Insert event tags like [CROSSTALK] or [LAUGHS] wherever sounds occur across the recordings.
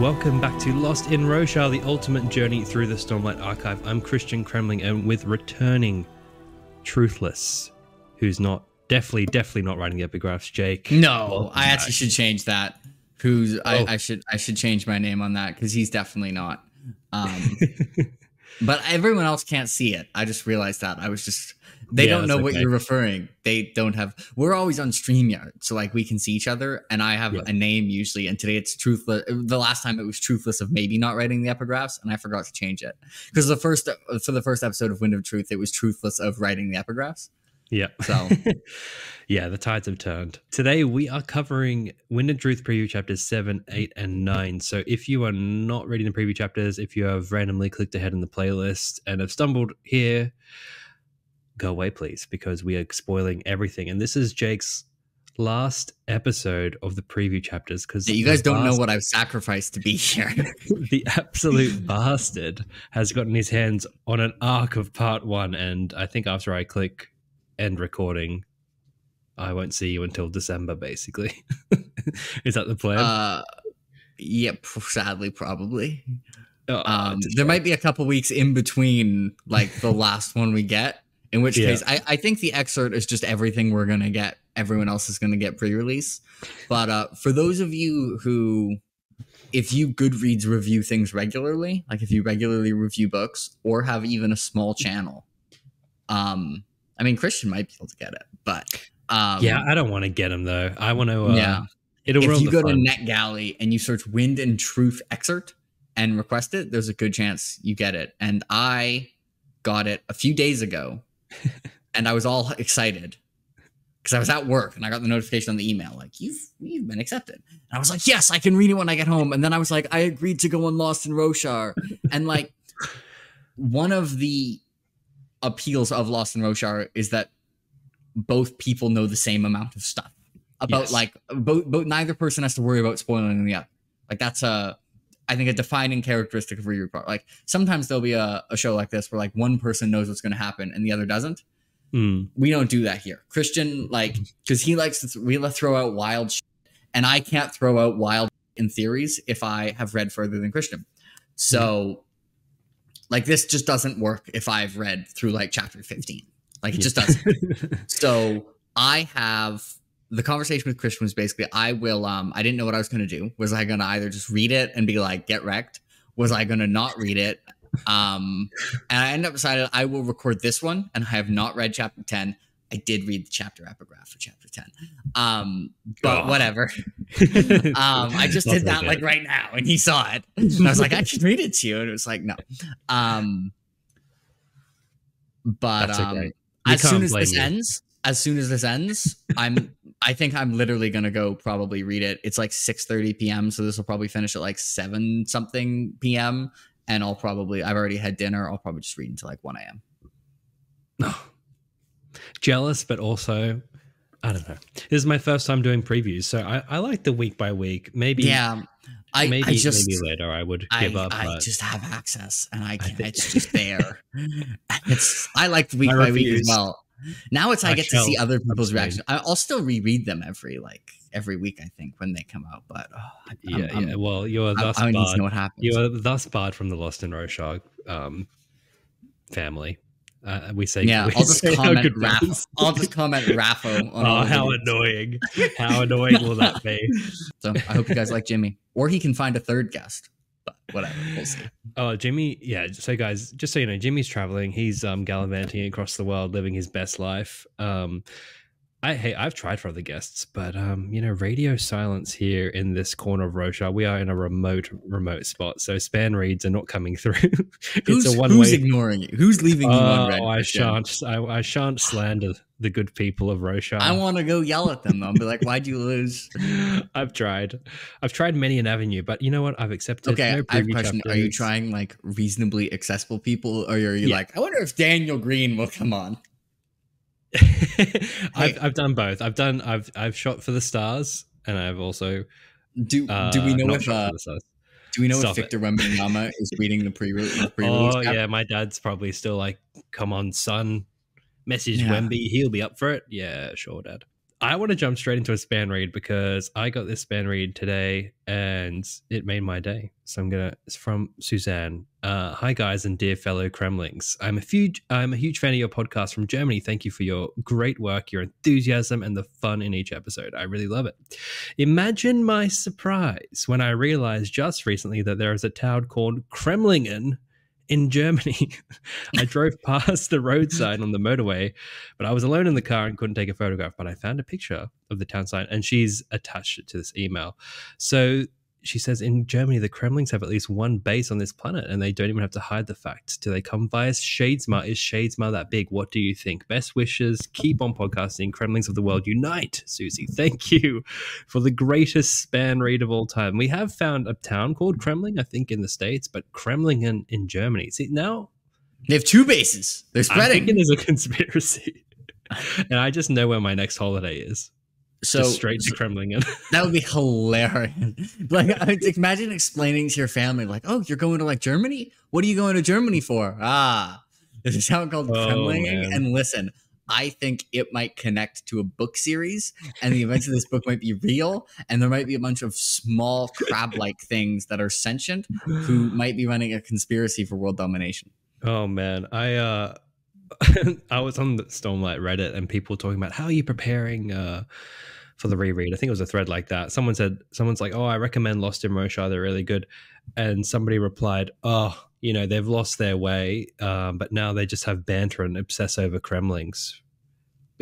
Welcome back to Lost in Roshar, the ultimate journey through the Stormlight Archive. I'm Christian Kremling, and with returning Truthless, who's not definitely, definitely not writing the epigraphs, Jake. No, I actually should change that. Who's Oh. I, I should I should change my name on that because he's definitely not. Um, [LAUGHS] but everyone else can't see it. I just realized that. I was just they Yeah, don't know what okay. you're referring. They don't have. We're always on Streamyard, so like we can see each other. And I have Yeah. a name usually, and today it's truthless. The last time it was truthless of maybe not writing the epigraphs, and I forgot to change it because the first for the first episode of Wind of Truth, it was truthless of writing the epigraphs. Yeah. So [LAUGHS] yeah, the tides have turned. Today we are covering Wind and Truth preview chapters 7, 8, and 9. So if you are not reading the preview chapters, if you have randomly clicked ahead in the playlist and have stumbled here, go away, please, because we are spoiling everything. And this is Jake's last episode of the preview chapters because you guys don't know what I've sacrificed to be here. [LAUGHS] the absolute bastard has gotten his hands on an arc of part one, and I think after I click end recording, I won't see you until December. Basically, [LAUGHS] is that the plan? Uh, yeah, sadly, probably. Oh, Um, there might be a couple weeks in between, like the last one we get. In which Yeah. case, I, I think the excerpt is just everything we're gonna get. Everyone else is gonna get pre-release. But uh, for those of you who, if you Goodreads review things regularly, like if you regularly review books or have even a small channel, um, I mean Christian might be able to get it, but um, yeah, I don't want to get him though. I want to. Uh, yeah. it'll if you go to. NetGalley and you search "Wind and Truth" excerpt and request it, there's a good chance you get it. And I got it a few days ago, and I was all excited because I was at work and I got the notification on the email like you've you've been accepted. And I was like, yes, I can read it when I get home. And then I was like, I agreed to go on Lost in Roshar, and like one of the appeals of Lost in Roshar is that both people know the same amount of stuff about Yes. like both, both neither person has to worry about spoiling the other. Like that's a I think a defining characteristic of Pro. Like sometimes there'll be a, a show like this where like one person knows what's going to happen and the other doesn't. Mm, We don't do that here. Christian like because he likes to we throw out wild shit, and I can't throw out wild in theories if I have read further than Christian. So like this just doesn't work if I've read through like chapter 15. Like it just doesn't. [LAUGHS] So I have the conversation with Christian was basically I will um I didn't know what I was gonna do. Was I gonna either just read it and be like get wrecked? Was I gonna not read it? Um and I ended up deciding I will record this one and I have not read chapter 10. I did read the chapter epigraph for chapter 10. Um but Oh. whatever. [LAUGHS] Um I just did that like right now and he saw it. And I was like, I should read it to you. And it was like, no. Um but That's um as soon as this you. ends, as soon as this ends, I'm I think I'm literally gonna go probably read it. It's like 6 30 p.m. So this will probably finish at like 7 something p.m. And I'll probably I've already had dinner. I'll probably just read until like 1 a.m. [LAUGHS] Jealous, but also. I don't know. This is my first time doing previews, so I, I like the week by week. Maybe, Yeah. I, maybe, I just maybe later I would I, give up. I just have access and I can't it's just there. [LAUGHS] [LAUGHS] it's I like the week I by week as well. Now it's I, I get to see other people's reactions. I- I'll still reread them every like every week, I think, when they come out. But oh, I- yeah, I'm- yeah. Well, you're I, thus I barred. know what happens. You are thus barred from the Lost in Roshar um, family. Uh, we say, Yeah, we I'll just [LAUGHS] say comment. Raffo. I'll just comment Raffo Oh, how annoying! [LAUGHS] How annoying will that be? So I hope you guys like Jimmy, or he can find a third guest. Whatever, we'll see. Oh, Jimmy. Yeah. So, guys, just so you know, Jimmy's traveling. He's um, gallivanting across the world, living his best life. Um, I hey, I've tried for other guests, but um, you know, radio silence here in this corner of Roshar. We are in a remote, remote spot, so spanreeds are not coming through. Who's, [LAUGHS] it's a one who's way. ignoring you? Who's leaving you Oh? I shan't. I, I shan't slander the good people of Roshar. I want to go yell at them though. and Be like, "Why'd you lose?" [LAUGHS] I've tried. I've tried many an avenue, but you know what? I've accepted. Okay, no I have a question. Are you trying like reasonably accessible people, or are you Yeah. like, I wonder if Daniel Greene will come on? [LAUGHS] I've I've done both. I've done I've I've shot for the stars, and I've also Do uh, do we know if uh, do we know Stop if. Victor Wembanyama [LAUGHS] is reading the pre release? Oh yeah, my dad's probably still like, "Come on, son, message Yeah. Wemby. He'll be up for it." Yeah, sure, dad. I want to jump straight into a spanreed because I got this spanreed today and it made my day. So I'm gonna. It's from Suzanne. Uh, Hi guys and dear fellow Kremlings. I'm a huge I'm a huge fan of your podcast from Germany. Thank you for your great work, your enthusiasm, and the fun in each episode. I really love it. Imagine my surprise when I realized just recently that there is a town called Kremlingen in Germany. [LAUGHS] I drove [LAUGHS] past the road sign on the motorway, but I was alone in the car and couldn't take a photograph. But I found a picture of the town sign, and she's attached it to this email. So she says in Germany, the Kremlings have at least one base on this planet, and they don't even have to hide the fact. Do they come via Shadesmar? Is Shadesmar that big? What do you think? Best wishes. Keep on podcasting. Kremlings of the world unite, Susie. [LAUGHS] Thank you for the greatest spanreed of all time. We have found a town called Kremling, I think, in the States, but Kremling in, in Germany. See, now They have two bases. They're I'm spreading. thinking there's a [LAUGHS] conspiracy. and I just know where my next holiday is. So just straight to Kremlingen. [LAUGHS] that would be hilarious. Like, imagine explaining to your family, like, "Oh, you're going to like Germany? What are you going to Germany for?" Ah, there's a town called Oh, Kremlingen. man. And listen, I think it might connect to a book series, and the events of this book might be real, and there might be a bunch of small crab-like things that are sentient who might be running a conspiracy for world domination. Oh man, I uh [LAUGHS] I was on the Stormlight Reddit and people talking about how are you preparing uh for the reread. I think it was a thread like that. Someone said someone's like, "Oh, I recommend Lost in Roshar. They're really good." And somebody replied, "Oh, you know, they've lost their way, um, but now they just have banter and obsess over Kremlings."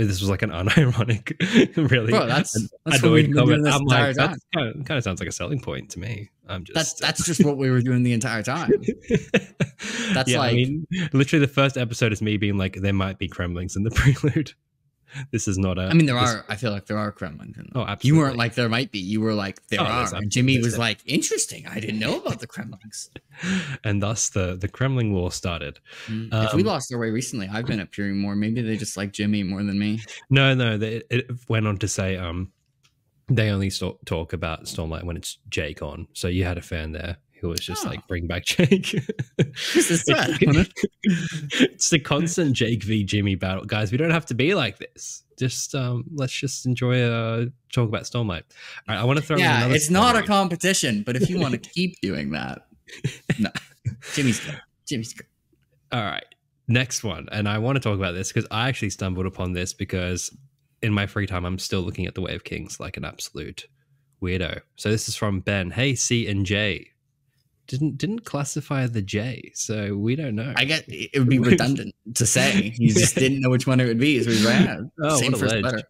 This was like an [LAUGHS] unironic, really. Bro, that's that's what we've been doing comment. this I'm entire like, time. kind of, kind of sounds like a selling point to me. I'm just That's that's just what we were doing the entire time. [LAUGHS] That's yeah, I like- mean, literally the first episode is me being like, there might be Kremlings in the [LAUGHS] prelude. This is not a. I mean, there this- are. I feel like there are Kremlins. In Oh, absolutely. You weren't like there might be. You were like there Oh, are. And Jimmy was like, interesting. I didn't know about the Kremlins. [LAUGHS] and thus the the Kremlin war started. if we Um, lost our way recently, I've been appearing more. Maybe they just like Jimmy more than me. No, no, they, it went on to say um, they only talk about Stormlight when it's Jake on. So you had a fan there who was just Oh. like, bring back [LAUGHS] Jake. Who's this threat? [LAUGHS] it's the constant Jake v Jimmy battle, guys. We don't have to be like this. Just um, let's just enjoy uh talk about Stormlight. All right, I want to throw yeah, another it's not a competition. But if you want to [LAUGHS] keep doing that, no, Jimmy's good. Jimmy's good. All right. Next one. And I want to talk about this because I actually stumbled upon this because in my free time, I'm still looking at the Way of Kings like an absolute weirdo. So this is from Ben. Hey, C and J. Didn't didn't classify the J, so we don't know. I get it would be [LAUGHS] redundant to say. He [LAUGHS] just didn't know which one it would be. So like, yeah, [LAUGHS] Oh, same first ledge. letter.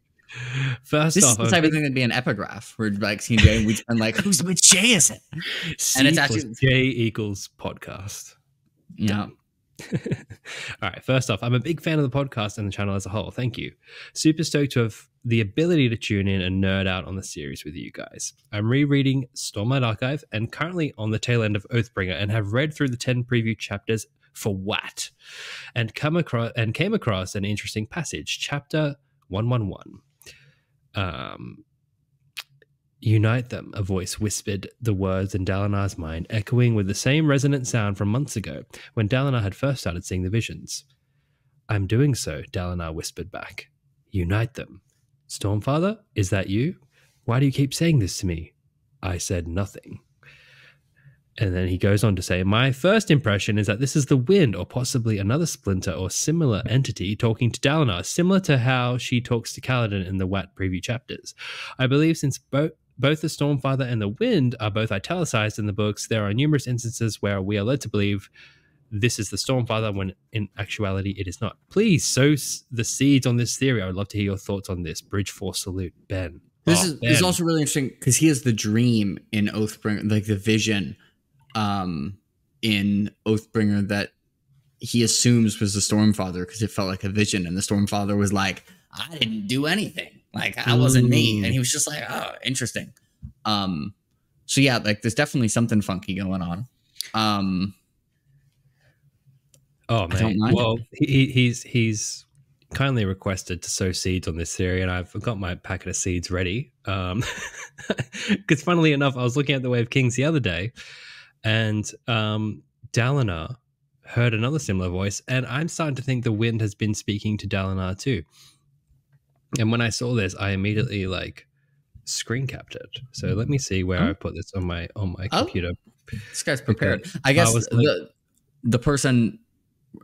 First This is off, the type of thing that'd be an epigraph where like seeing Jay and we'd spend like, who's which J is it? C and it's actually- J equals podcast. Yeah. All right. First off, I'm a big fan of the podcast and the channel as a whole. Thank you. Super stoked to have the ability to tune in and nerd out on the series with you guys. I'm rereading Stormlight Archive and currently on the tail end of Oathbringer and have read through the 10 preview chapters for what and come across and came across an interesting passage, chapter 111. Um Unite them, a voice whispered the words in Dalinar's mind, echoing with the same resonant sound from months ago when Dalinar had first started seeing the visions. I'm doing so, Dalinar whispered back. Unite them. Stormfather, is that you? Why do you keep saying this to me? I said nothing. And then he goes on to say, My first impression is that this is the wind, or possibly another splinter or similar entity talking to Dalinar, similar to how she talks to Kaladin in the Wat preview chapters. I believe since both both the Stormfather and the Wind are both italicized in the books, there are numerous instances where we are led to believe this is the Stormfather when in actuality it is not. Please sow the seeds on this theory. I would love to hear your thoughts on this. Bridge Four salute, Ben. This Oh, is this is also really interesting because he has the dream in Oathbringer, like the vision um in Oathbringer that he assumes was the Stormfather because it felt like a vision, and the Stormfather was like, I didn't do anything. Like I wasn't me. And he was just like, oh, interesting. Um so yeah, like there's definitely something funky going on. Um Oh I man. Well, he, he's he's kindly requested to sow seeds on this theory, and I've got my packet of seeds ready. Um, [LAUGHS] because funnily enough, I was looking at the Way of Kings the other day, and um, Dalinar heard another similar voice, and I'm starting to think the wind has been speaking to Dalinar too. And when I saw this, I immediately like screen capped it. So let me see where Oh. I put this on my on my Oh. computer. This guy's prepared. I guess was like- the the person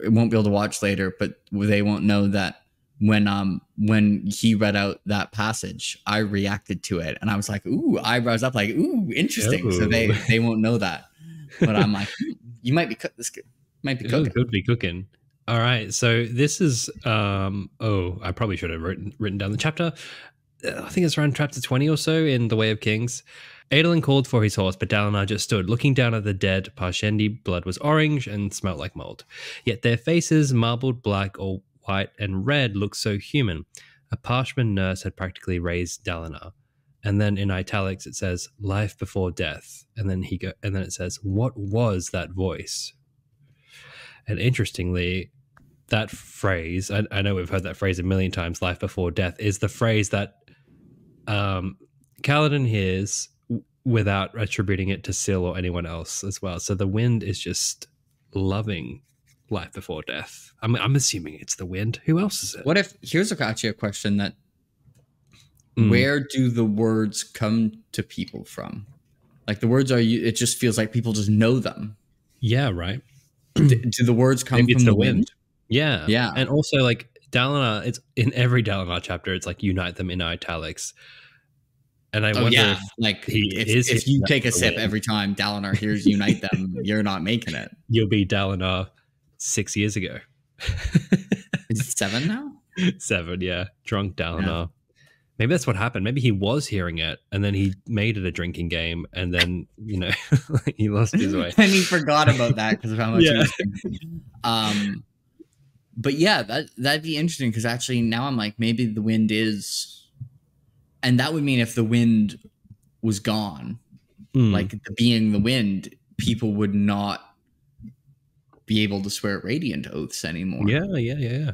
won't be able to watch later, but they won't know that when um when he read out that passage, I reacted to it and I was like, ooh, eyebrows up, like ooh, interesting. So they they won't know that, but I'm like, [LAUGHS] you might be cook this could- might be It cooking. could be cooking. All right, so this is um oh, I probably should have written written down the chapter. I think it's around chapter 20 or so in The Way of Kings. Adolin called for his horse, but Dalinar just stood looking down at the dead Parshendi. Blood was orange and smelt like mold. Yet their faces, marbled black or white and red, looked so human. A Parshman nurse had practically raised Dalinar. And then in italics it says life before death. And then he go and then it says, What was that voice? And interestingly, that phrase, I, I know we've heard that phrase a million times, life before death, is the phrase that um, Kaladin hears without attributing it to Syl or anyone else as well. So the wind is just loving life before death. I'm, I'm assuming it's the wind. Who else is it? What if here's a actually a question that Mm. where do the words come to people from? Like the words are you it just feels like people just know them. Yeah, right. D- do the words come Maybe from the, the wind? wind. Yeah. Yeah. And also like Dalinar, it's in every Dalinar chapter, it's like unite them in italics. And I Oh wonder yeah, if like he if, is if you take a sip every time Dalinar hears "Unite Them," [LAUGHS] you're not making it. you'll be Dalinar six years ago. [LAUGHS] Is it seven now? [LAUGHS] Seven, yeah. Drunk Dalinar. Maybe that's what happened. Maybe he was hearing it and then he made it a drinking game and then, you know, he lost his way. and he forgot about that because of how much. he Yeah. was drinking. Um, but yeah, that that'd be interesting because actually now I'm like maybe the wind is, and that would mean if the wind was gone, Mm. like the, being the wind, people would not be able to swear radiant oaths anymore. yeah, yeah, yeah, yeah.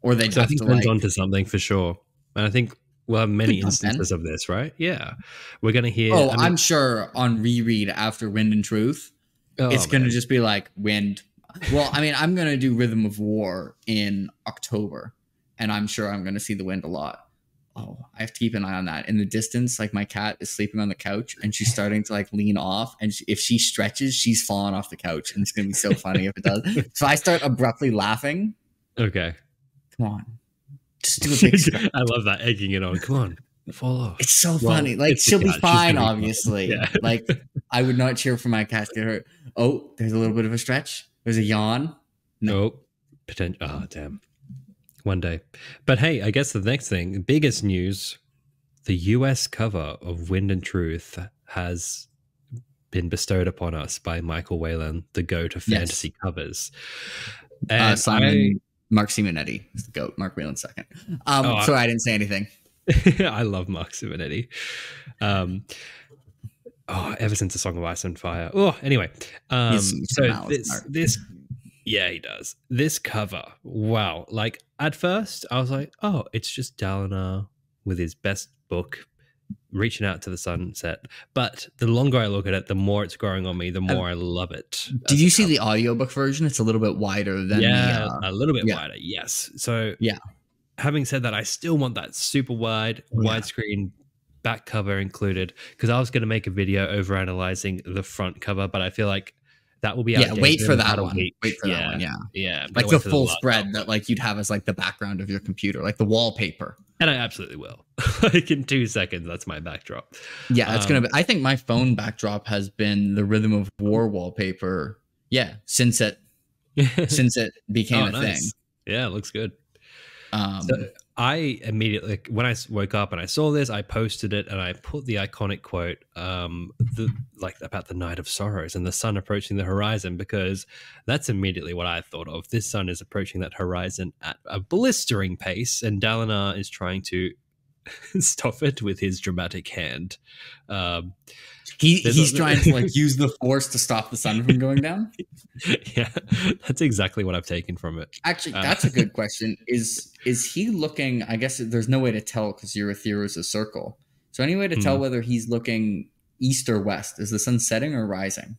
or they'd So I think to like. on to something for sure. And I think we'll have many instances of this, right? Yeah. We're going to hear. oh, I mean- I'm sure on reread after Wind and Truth, Oh, it's going to just be like wind. Well, I mean, I'm going to do Rhythm of War in October, and I'm sure I'm going to see the wind a lot. Oh, I have to keep an eye on that. In the distance, like my cat is sleeping on the couch and she's starting to like lean off. And she, if she stretches, she's falling off the couch. And it's going to be so funny if it does. [LAUGHS] So I start abruptly laughing. Okay. Come on. Just do a big [LAUGHS] stretch. I love that egging it on. Come on. Fall off. It's so Well, funny. Like she'll be fine, gonna be fine. obviously. Yeah. like I would not cheer for my cat to get hurt. Oh, there's a little bit of a stretch. There's a yawn. Nope. Potential. Oh, damn. One day. But hey, I guess the next thing, biggest news the US cover of Wind and Truth has been bestowed upon us by Michael Whelan, the goat of Yes. fantasy covers. Uh, And Simon Marc Simonetti is the goat. Mark Whelan second. Um, Oh, sorry, I didn't say anything. I, [LAUGHS] I love Marc Simonetti. Um, oh, ever since the Song of Ice and Fire. Oh, anyway. Um, so this, this, yeah, he does. This cover, wow. Like at first, I was like, oh, it's just Dalinar with his best book reaching out to the sunset. But the longer I look at it, the more it's growing on me, the more I love it. Did you see cover. the audiobook version? It's a little bit wider than yeah, the. Uh, a little bit yeah. wider. Yes. So Yeah. Having said that, I still want that super wide, yeah. widescreen back cover included because I was going to make a video over analyzing the front cover, but I feel like that will be yeah, wait for that one. Wait for yeah, that one. Yeah, yeah, like the full laptop spread that like you'd have as like the background of your computer, like the wallpaper. and I absolutely will. [LAUGHS] like in two seconds, that's my backdrop. Yeah, it's Um, gonna be. I think my phone backdrop has been the Rhythm of War wallpaper. Yeah, since it [LAUGHS] since it became Oh, a nice. thing. Yeah, it looks good. Um, So I immediately, when I woke up and I saw this, I posted it and I put the iconic quote, um, the, like about the night of sorrows and the sun approaching the horizon, because that's immediately what I thought of. This sun is approaching that horizon at a blistering pace, and Dalinar is trying to [LAUGHS] stop it with his dramatic hand. Um, he he's trying to like [LAUGHS] use the force to stop the sun from going down. [LAUGHS] yeah, that's exactly what I've taken from it. Actually, Uh, that's a good question. Is is he looking? I guess there's no way to tell because Urithiru is a circle. So any way to tell Hmm. whether he's looking east or west? Is the sun setting or rising?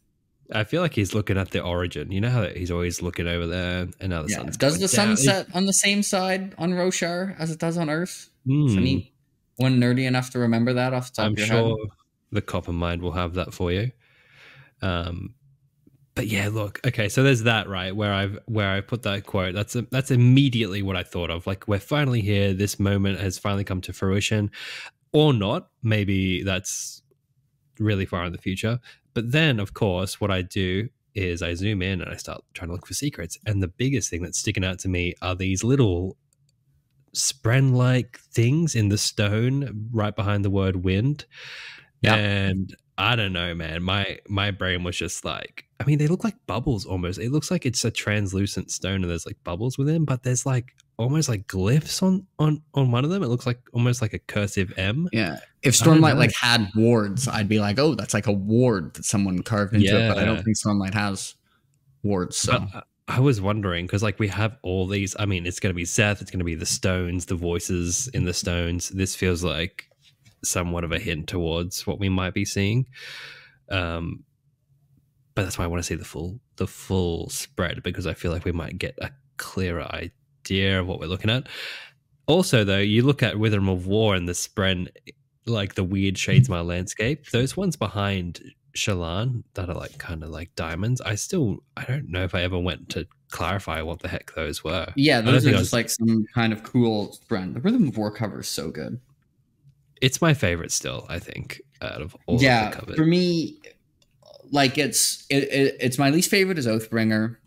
I feel like he's looking at the origin. You know how he's always looking over there, and now the Yeah. sun's Does the down. sun set on the same side on Roshar as it does on Earth? Hmm. One nerdy enough to remember that off the top I'm of your sure head. the coppermind will have that for you. Um, but yeah, look, okay, so there's that right where I've where I put that quote. That's that's immediately what I thought of. Like we're finally here. This moment has finally come to fruition, or not. Maybe that's really far in the future. But then, of course, what I do is I zoom in and I start trying to look for secrets. And the biggest thing that's sticking out to me are these little spren like things in the stone right behind the word wind. Yeah. And I don't know, man. My my brain was just like, I mean, they look like bubbles almost. It looks like it's a translucent stone and there's like bubbles within, but there's like almost like glyphs on on on one of them. It looks like almost like a cursive M. Yeah. If Stormlight like had wards, I'd be like, oh, that's like a ward that someone carved into it. But I don't think Stormlight has wards. So But I was wondering because like we have all these. I mean, it's going to be Szeth. It's going to be the stones, the voices in the stones. This feels like somewhat of a hint towards what we might be seeing. Um, but that's why I want to see the full the full spread because I feel like we might get a clearer idea of what we're looking at. Also, though, you look at Rhythm of War and the spread, like the weird Shadesmar landscape. Those ones behind Shallan that are like kind of like diamonds. I still I don't know if I ever went to clarify what the heck those were. yeah, those are just was- like some kind of cool brand. The Rhythm of War cover is so good. It's my favorite still. I think out of all yeah, of the covers. for me, like it's it, it, it's my least favorite is Oathbringer,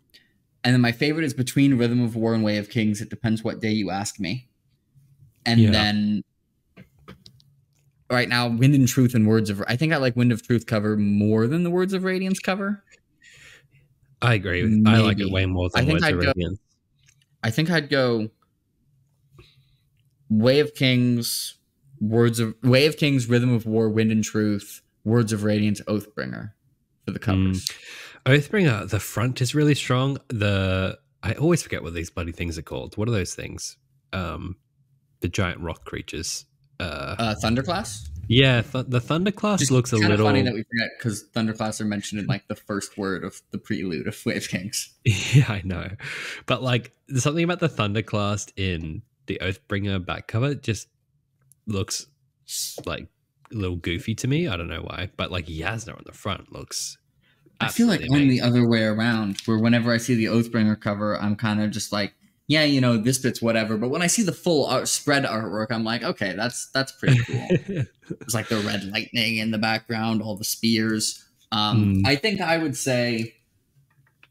and then my favorite is between Rhythm of War and Way of Kings. It depends what day you ask me, and Yeah. then right now, Wind and Truth and Words of I think I like Wind of Truth cover more than the Words of Radiance cover. I agree. With, I like it way more I think Words I'd of go- Radiance. I think I'd go Way of Kings, Words of Way of Kings, Rhythm of War, Wind and Truth, Words of Radiance, Oathbringer for the covers. Oathbringer, the front is really strong. The I always forget what these bloody things are called. What are those things? Um, the giant rock creatures. Uh, Uh, Thunderclast. yeah, th- the Thunderclast Just looks a little. funny that we forget because Thunderclast are mentioned in like the first word of the prelude of Way of Kings. [LAUGHS] Yeah, I know. But like there's something about the Thunderclast in the Oathbringer back cover just looks like a little goofy to me. I don't know why. But like Jasnah on the front looks I feel like absolutely I'm the other way around, where whenever I see the Oathbringer cover, I'm kind of just like, yeah, you know, this bit's whatever. But when I see the full art, spread artwork, I'm like, okay, that's that's pretty [LAUGHS] cool. it's like the red lightning in the background, all the spears. Um, Hmm. I think I would say,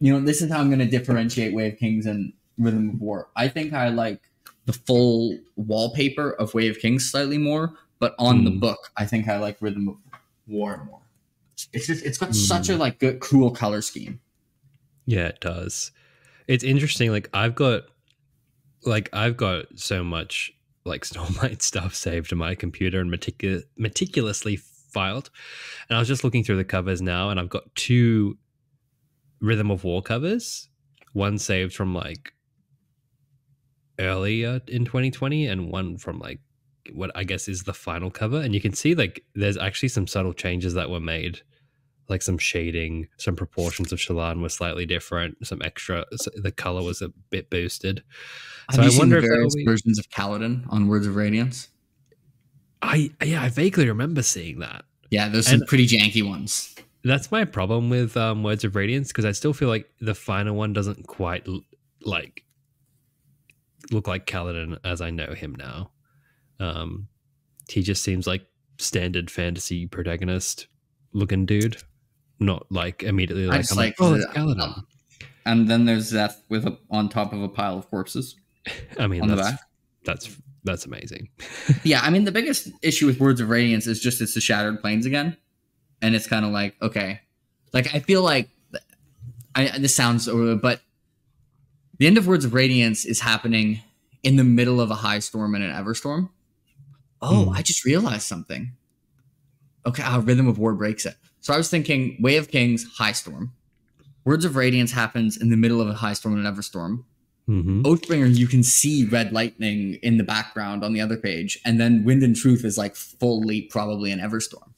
you know, this is how I'm going to differentiate Way of Kings and Rhythm of War. I think I like the full wallpaper of Way of Kings slightly more, but on the Hmm. book, I think I like Rhythm of War more. It's just it's got Hmm. such a like good cool color scheme. Yeah, it does. It's interesting. Like I've got, like I've got so much like [LAUGHS] Stormlight stuff saved to my computer and meticu- meticulously filed. And I was just looking through the covers now, and I've got two Rhythm of War covers. One saved from like earlier in 2020, and one from like what I guess is the final cover. And you can see like there's actually some subtle changes that were made like some shading, some proportions of Shallan were slightly different, some extra. So the color was a bit boosted. Have So you I seen wonder the if various be- versions of Kaladin on Words of Radiance? I yeah, I vaguely remember seeing that. Yeah, there's some And- pretty janky ones. That's my problem with um, Words of Radiance because I still feel like the final one doesn't quite l- like look like Kaladin as I know him now. Um, he just seems like standard fantasy protagonist looking dude, not like immediately like I'm like like, oh, it's Kaladin. And then there's Szeth with a, on top of a pile of corpses [LAUGHS] I mean, on the that's back. that's that's amazing. [LAUGHS] Yeah, I mean the biggest issue with Words of Radiance is just it's the Shattered Plains again, and it's kind of like okay, like I feel like I this sounds over, but the end of Words of Radiance is happening in the middle of a high storm and an Everstorm. Oh, Hmm. I just realized something. Okay, our Rhythm of War breaks it. So I was thinking Way of Kings, High Storm. Words of Radiance happens in the middle of a high storm and an Everstorm. Mm-hmm. Oathbringer, you can see red lightning in the background on the other page, and then Wind and Truth is like fully probably an Everstorm.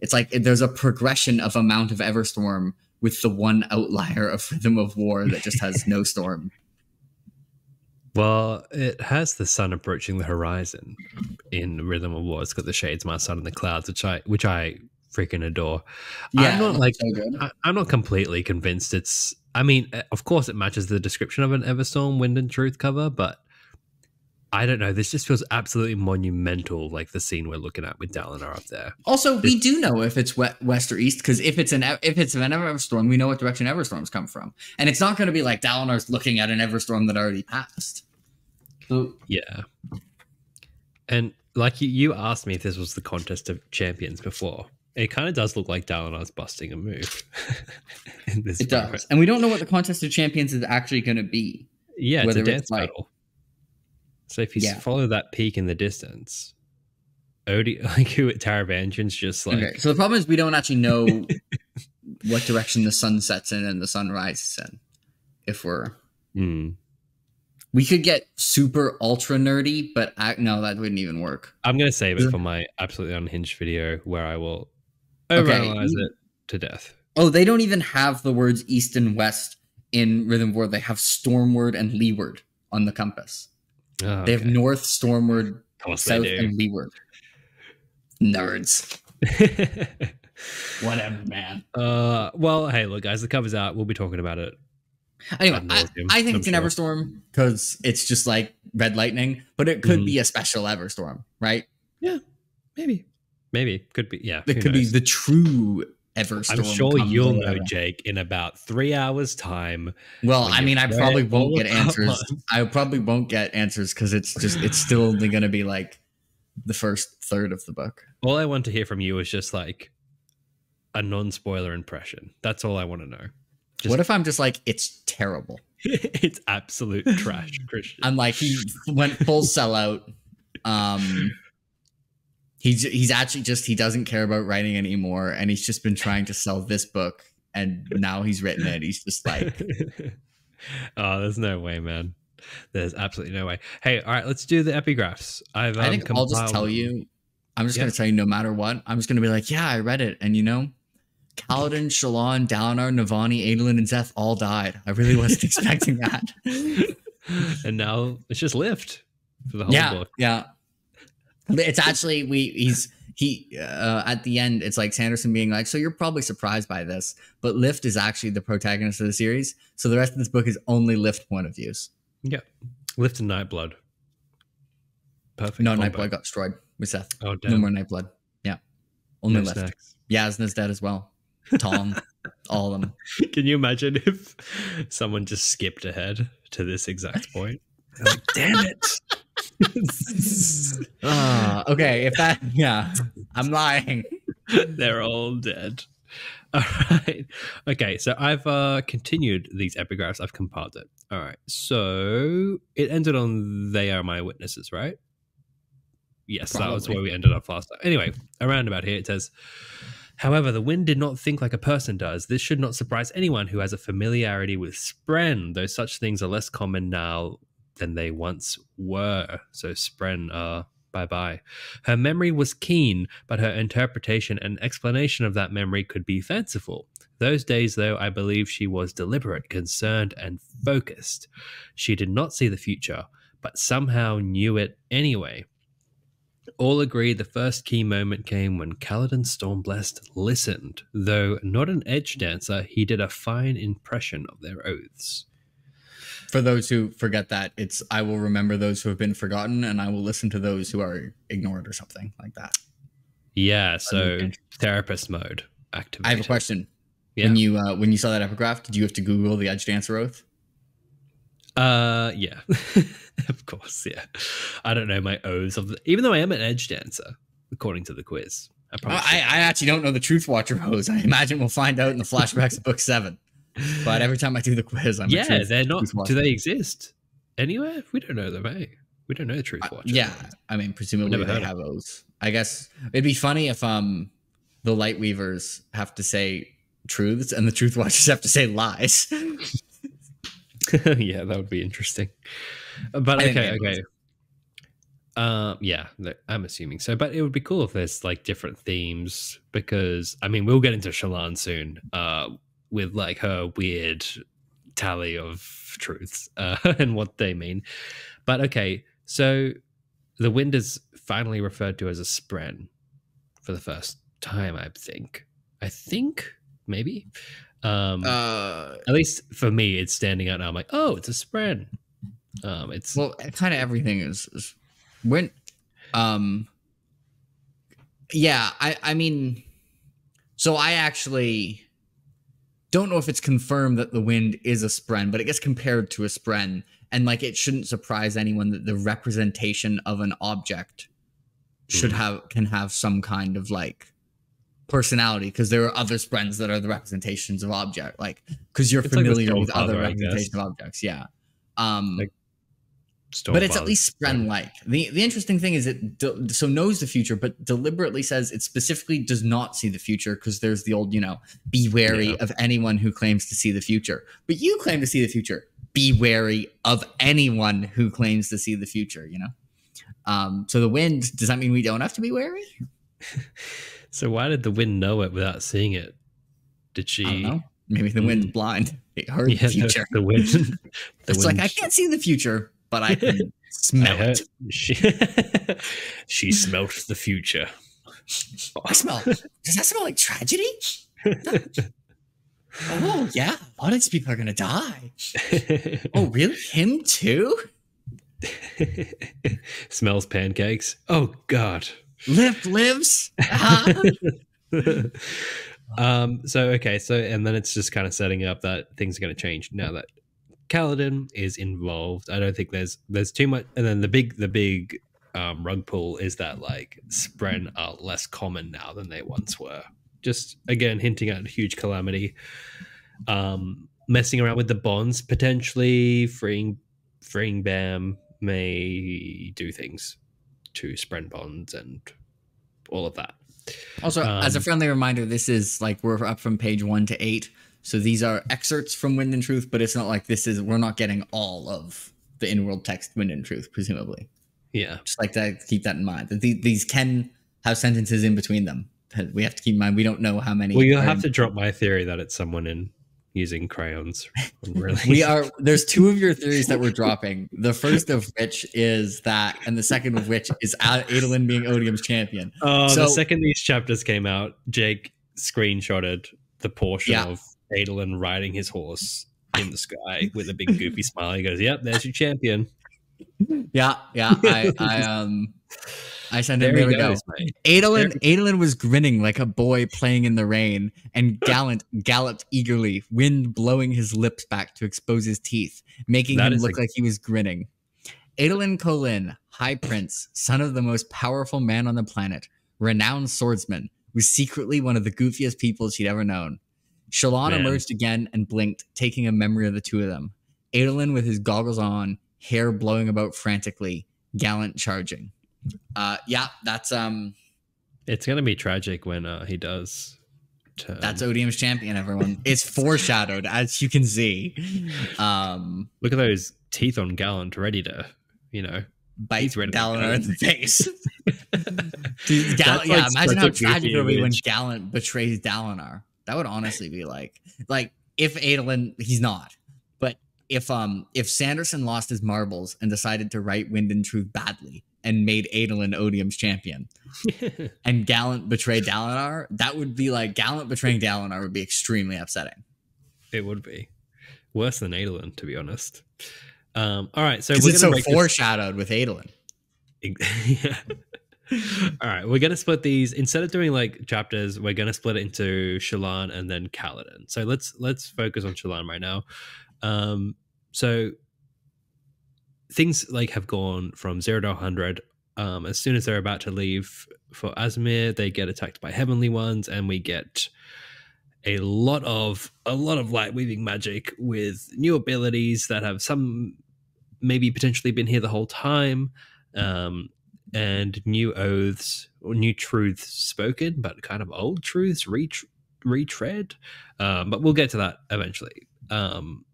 It's like there's a progression of amount of Everstorm with the one outlier of Rhythm of War that just has no [LAUGHS] storm. Well, it has the sun approaching the horizon in Rhythm of War. It's got the Shadesmar sun, and the clouds, which I which I freaking adore. I'm not like so. I, I'm not completely convinced it's. I mean, uh, of course, it matches the description of an Everstorm Wind and Truth cover, but I don't know. This just feels absolutely monumental, like the scene we're looking at with Dalinar up there. Also, we do know if it's west or east because if it's an if it's an Everstorm, we know what direction Everstorms come from, and it's not going to be like Dalinar's looking at an Everstorm that already passed. So Yeah. And like you, you asked me if this was the contest of champions before. It kind of does look like Dalinar's busting a move. [LAUGHS] in this it moment. does, and we don't know what the contest of champions is actually going to be. Yeah, it's a it's dance like- battle. So if you Yeah. follow that peak in the distance, Odie, [LAUGHS] like who at Taravangian's just like, okay, so the problem is we don't actually know [LAUGHS] what direction the sun sets in and the sun rises in. If we're hmm. we could get super ultra nerdy, but I, no, that wouldn't even work. I'm going to save it for my absolutely unhinged video where I will Okay. it to death. Oh, they don't even have the words east and west in Rhythm War. They have stormward and leeward on the compass. Oh, They have north, stormward, south, and leeward. Nerds. [LAUGHS] Whatever, man. uh, well, hey, look, guys, the cover's out. We'll be talking about it. Anyway, I, I think I'm it's an. Everstorm because it's just like Red Lightning, but it could Mhm. be a special Everstorm, right? Yeah, maybe, maybe could be. Yeah, It could be the true Everstorm. I'm sure you'll know. Jake, in about three hours' time. Well, I mean, [LAUGHS] I probably won't get answers. I probably won't get answers because it's just it's still only going to be like the first third of the book. All I want to hear from you is just like a non-spoiler impression. That's all I want to know. Just- what if I'm just like it's terrible? [LAUGHS] it's absolute trash, [LAUGHS] Christian. I'm like he went full sellout. Um, he's he's actually just he doesn't care about writing anymore, and he's just been trying to sell this book, and now he's written it. He's just like, [LAUGHS] oh, there's no way, man. There's absolutely no way. Hey, all right, let's do the epigraphs. I've um, I think I'll just tell you. I'm just Yeah. gonna tell you no matter what. I'm just gonna be like, yeah, I read it, and you know. Kaladin, Shallan, Dalinar, Navani, Adolin, and Szeth all died. I really wasn't [LAUGHS] expecting that. and now it's just lift for the whole yeah, book. yeah. It's actually we he's he uh, at the end. It's like Sanderson being like, "So you're probably surprised by this, but Lift is actually the protagonist of the series. So the rest of this book is only Lift point of views. Yeah, lift and Nightblood. Perfect. No, combo. Nightblood got destroyed with Szeth. Oh, damn. No more Nightblood. Yeah, only No Lift. snacks. Jasnah's dead as well. Tom, [LAUGHS] all of them. Can you imagine if someone just skipped ahead to this exact point? [LAUGHS] Like, damn it. Ah, [LAUGHS] okay. If that, yeah, I'm lying. They're all dead. [LAUGHS] All right. Okay, so I've uh continued these epigraphs. I've compiled it. All right. So it ended on they are my witnesses, right? Yes, that was where we ended up last time. Anyway, around about here it says However, the wind did not think like a person does. This should not surprise anyone who has a familiarity with Spren, though such things are less common now than they once were. So Spren, uh, bye bye. Her memory was keen, but her interpretation and explanation of that memory could be fanciful. Those days, though, I believe she was deliberate, concerned, and focused. She did not see the future, but somehow knew it anyway. All agree the first key moment came when Kaladin Stormblessed listened. Though not an edge dancer, he did a fine impression of their oaths. For those who forget that, it's I will remember those who have been forgotten, and I will listen to those who are ignored or something like that. Yeah, so therapist mode activated. I have a question. Yeah. When you uh, when you saw that epigraph, did you have to Google the Edge Dancer oath? Uh, yeah, [LAUGHS] of course, yeah. I don't know my oaths of the, even though I am an edge dancer, according to the quiz. I I, probably I I actually don't know the Truth Watcher oaths. I imagine we'll find out in the flashbacks of book seven. But every time I do the quiz, I'm yeah, they're not. Do they exist anywhere? We don't know them. Hey, we don't know the truth Uh, yeah, I mean, presumably Never they have oaths. I guess it'd be funny if um the Light Weavers have to say truths and the Truth Watchers have to say lies. [LAUGHS] [LAUGHS] yeah, that would be interesting. But I okay, okay. Um, yeah, I'm assuming so. But it would be cool if there's like different themes because I mean we'll get into Shallan soon. Uh, with like her weird tally of truths [LAUGHS] uh, and what they mean. But okay, so the wind is finally referred to as a spren for the first time, I think. I think maybe. Um, Uh, at least for me, it's standing out now. I'm like, oh, it's a spren. Um, it's well, kind of everything is, is when, um, yeah. I I mean, so I actually don't know if it's confirmed that the wind is a spren, but it gets compared to a spren, and like it shouldn't surprise anyone that the representation of an object should Mm. have can have some kind of like personality because there are other sprens that are the representations of object like because you're It's like familiar with Stormfather, other I representation of objects yeah um Like but it's at least spren like the the interesting thing is it de- so knows the future but deliberately says it specifically does not see the future because there's the old you know be wary Yeah. of anyone who claims to see the future. But you claim to see the future. Be wary of anyone who claims to see the future you know? Um so the wind does that mean we don't have to be wary? [LAUGHS] So why did the wind know it without seeing it? Did she? i don't know. Maybe the wind's blind. It heard Yeah, the future. The, the wind. [LAUGHS] the it's like i can't see the future but i can [LAUGHS] I smell heard- it She, [LAUGHS] she smelt the future. i smell does that smell like tragedy [LAUGHS] Oh yeah, a lot of these people are gonna die. Oh really? Him too? Smells pancakes. Oh God. Liv lives. Ah. um. So okay. So and then it's just kind of setting up that things are going to change now that Kaladin is involved. I don't think there's there's too much. And then the big the big um, rug pull is that like spren are less common now than they once were. Just again hinting at a huge calamity. Um, messing around with the bonds potentially freeing freeing Bam may do things to spren bonds and all of that. also, as a Um, friendly reminder, this is like we're up from page one to eight, so these are excerpts from Wind and Truth, but it's not like this is we're not getting all of the in-world text Wind and Truth, presumably. Yeah. Just like to keep that in mind. That these can have sentences in between them. We have to keep in mind we don't know how many. Well, you'll have in- to drop my theory that it's someone in using crayons. [LAUGHS] Really, we are there's two of your theories that we're dropping the first of which is that and the second of which is Adolin being odium's champion Oh, So- the second these chapters came out, Jake screenshotted the portion Yeah. of Adolin riding his horse in the sky with a big goofy [LAUGHS] smile. He goes, "Yep, there's your champion." yeah yeah [LAUGHS] i i um i sent it There there he we go goes, mate. Adolin, Adolin was grinning like a boy playing in the rain, and [LAUGHS] Gallant galloped eagerly, wind blowing his lips back to expose his teeth, making That him look a- like he was grinning. Adolin Kholin, High Prince, son of the most powerful man on the planet, renowned swordsman, was secretly one of the goofiest people she'd ever known. Shallan Man. emerged again and blinked, taking a memory of the two of them. Adolin with his goggles on, hair blowing about frantically, Gallant charging. Uh, yeah, that's um, It's gonna be tragic when uh, he does. Turn. That's Odium's champion, everyone. [LAUGHS] It's foreshadowed, as you can see. Um, Look at those teeth on Gallant, ready to, you know. bite Dalinar in the face. [LAUGHS] Dude, Gal- yeah, like, imagine how tragic it would be when. Gallant betrays Dalinar. That would honestly be like, like if Adolin, he's not, but if um if Sanderson lost his marbles and decided to write Wind and Truth badly and made Adolin Odium's champion, [LAUGHS] and Gallant betrayed Dalinar, that would be like Gallant betraying Dalinar would be extremely upsetting. it would be worse than Adolin, to be honest. Um, all right, so we're it's so break this- foreshadowed with Adolin. [LAUGHS] yeah. [LAUGHS] All right, we're gonna split these instead of doing like chapters. We're gonna split it into Shallan and then Kaladin. So let's let's focus on Shallan right now. Um, so things like have gone from zero to hundred. Um, as soon as they're about to leave for Azimir, they get attacked by heavenly ones, and we get a lot of a lot of light weaving magic with new abilities that have some maybe potentially been here the whole time um, and new oaths or new truths spoken, but kind of old truths ret- retread. Um, but we'll get to that eventually. Um,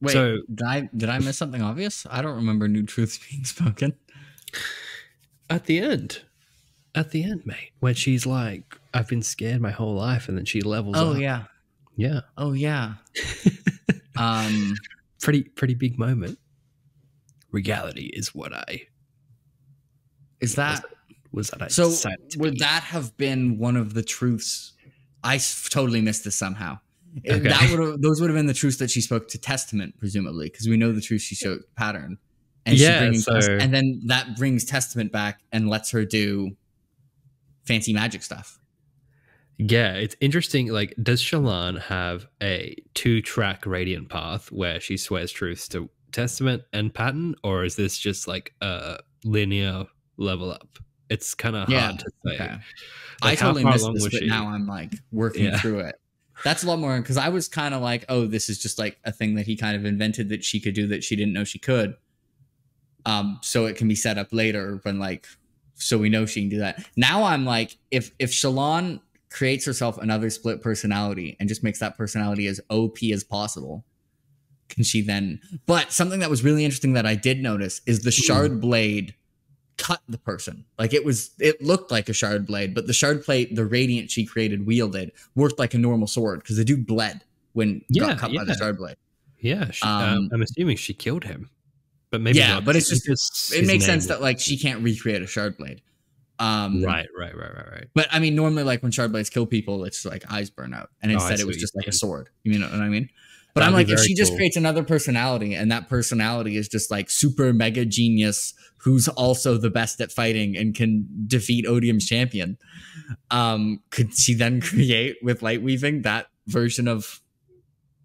Wait, So- did I did I miss something obvious? I don't remember new truths [LAUGHS] being spoken. at the end, at the end, mate, when she's like, "I've been scared my whole life," and then she levels Oh up. yeah, Yeah. Oh yeah. [LAUGHS] um pretty pretty big moment. Reality is what I is that was that I so would that have been one of the truths? I totally missed this somehow. Okay. That would have those would have been the truths that she spoke to Testament, presumably, because we know the truth she showed pattern. And Yeah, Test- so- and then that brings Testament back and lets her do fancy magic stuff. Yeah, it's interesting. Like, does Shallan have a two-track radiant path where she swears truths to Testament and Pattern, or is this just like a linear level up? It's kind of Yeah, hard to say. Okay. I Like, how totally missed this, but she? now I'm like working Yeah. through it. That's a lot more because I was kind of like, oh, this is just like a thing that he kind of invented that she could do that she didn't know she could. Um, so it can be set up later when like, so we know she can do that. Now I'm like, if if Shallan creates herself another split personality and just makes that personality as OP as possible, can she then? But something that was really interesting that I did notice is the shard blade cut the person. Like it was, it looked like a shard blade, but the shard plate, the radiant she created wielded, worked like a normal sword because the dude bled when Yeah, got cut by the shard blade. Yeah, she, Um, um, I'm assuming she killed him, but maybe Yeah, not, but it's just- It makes sense that like she can't recreate a shard blade. Um, right, right, right, right, right. But I mean, normally, like when shard blades kill people, it's like eyes burn out, and Oh, instead see it was just like a sword. You know what I mean? But That'd I'm like, if she just creates another personality, and that personality is just like super mega genius, who's also the best at fighting and can defeat Odium's champion, um, could she then create with light weaving that version of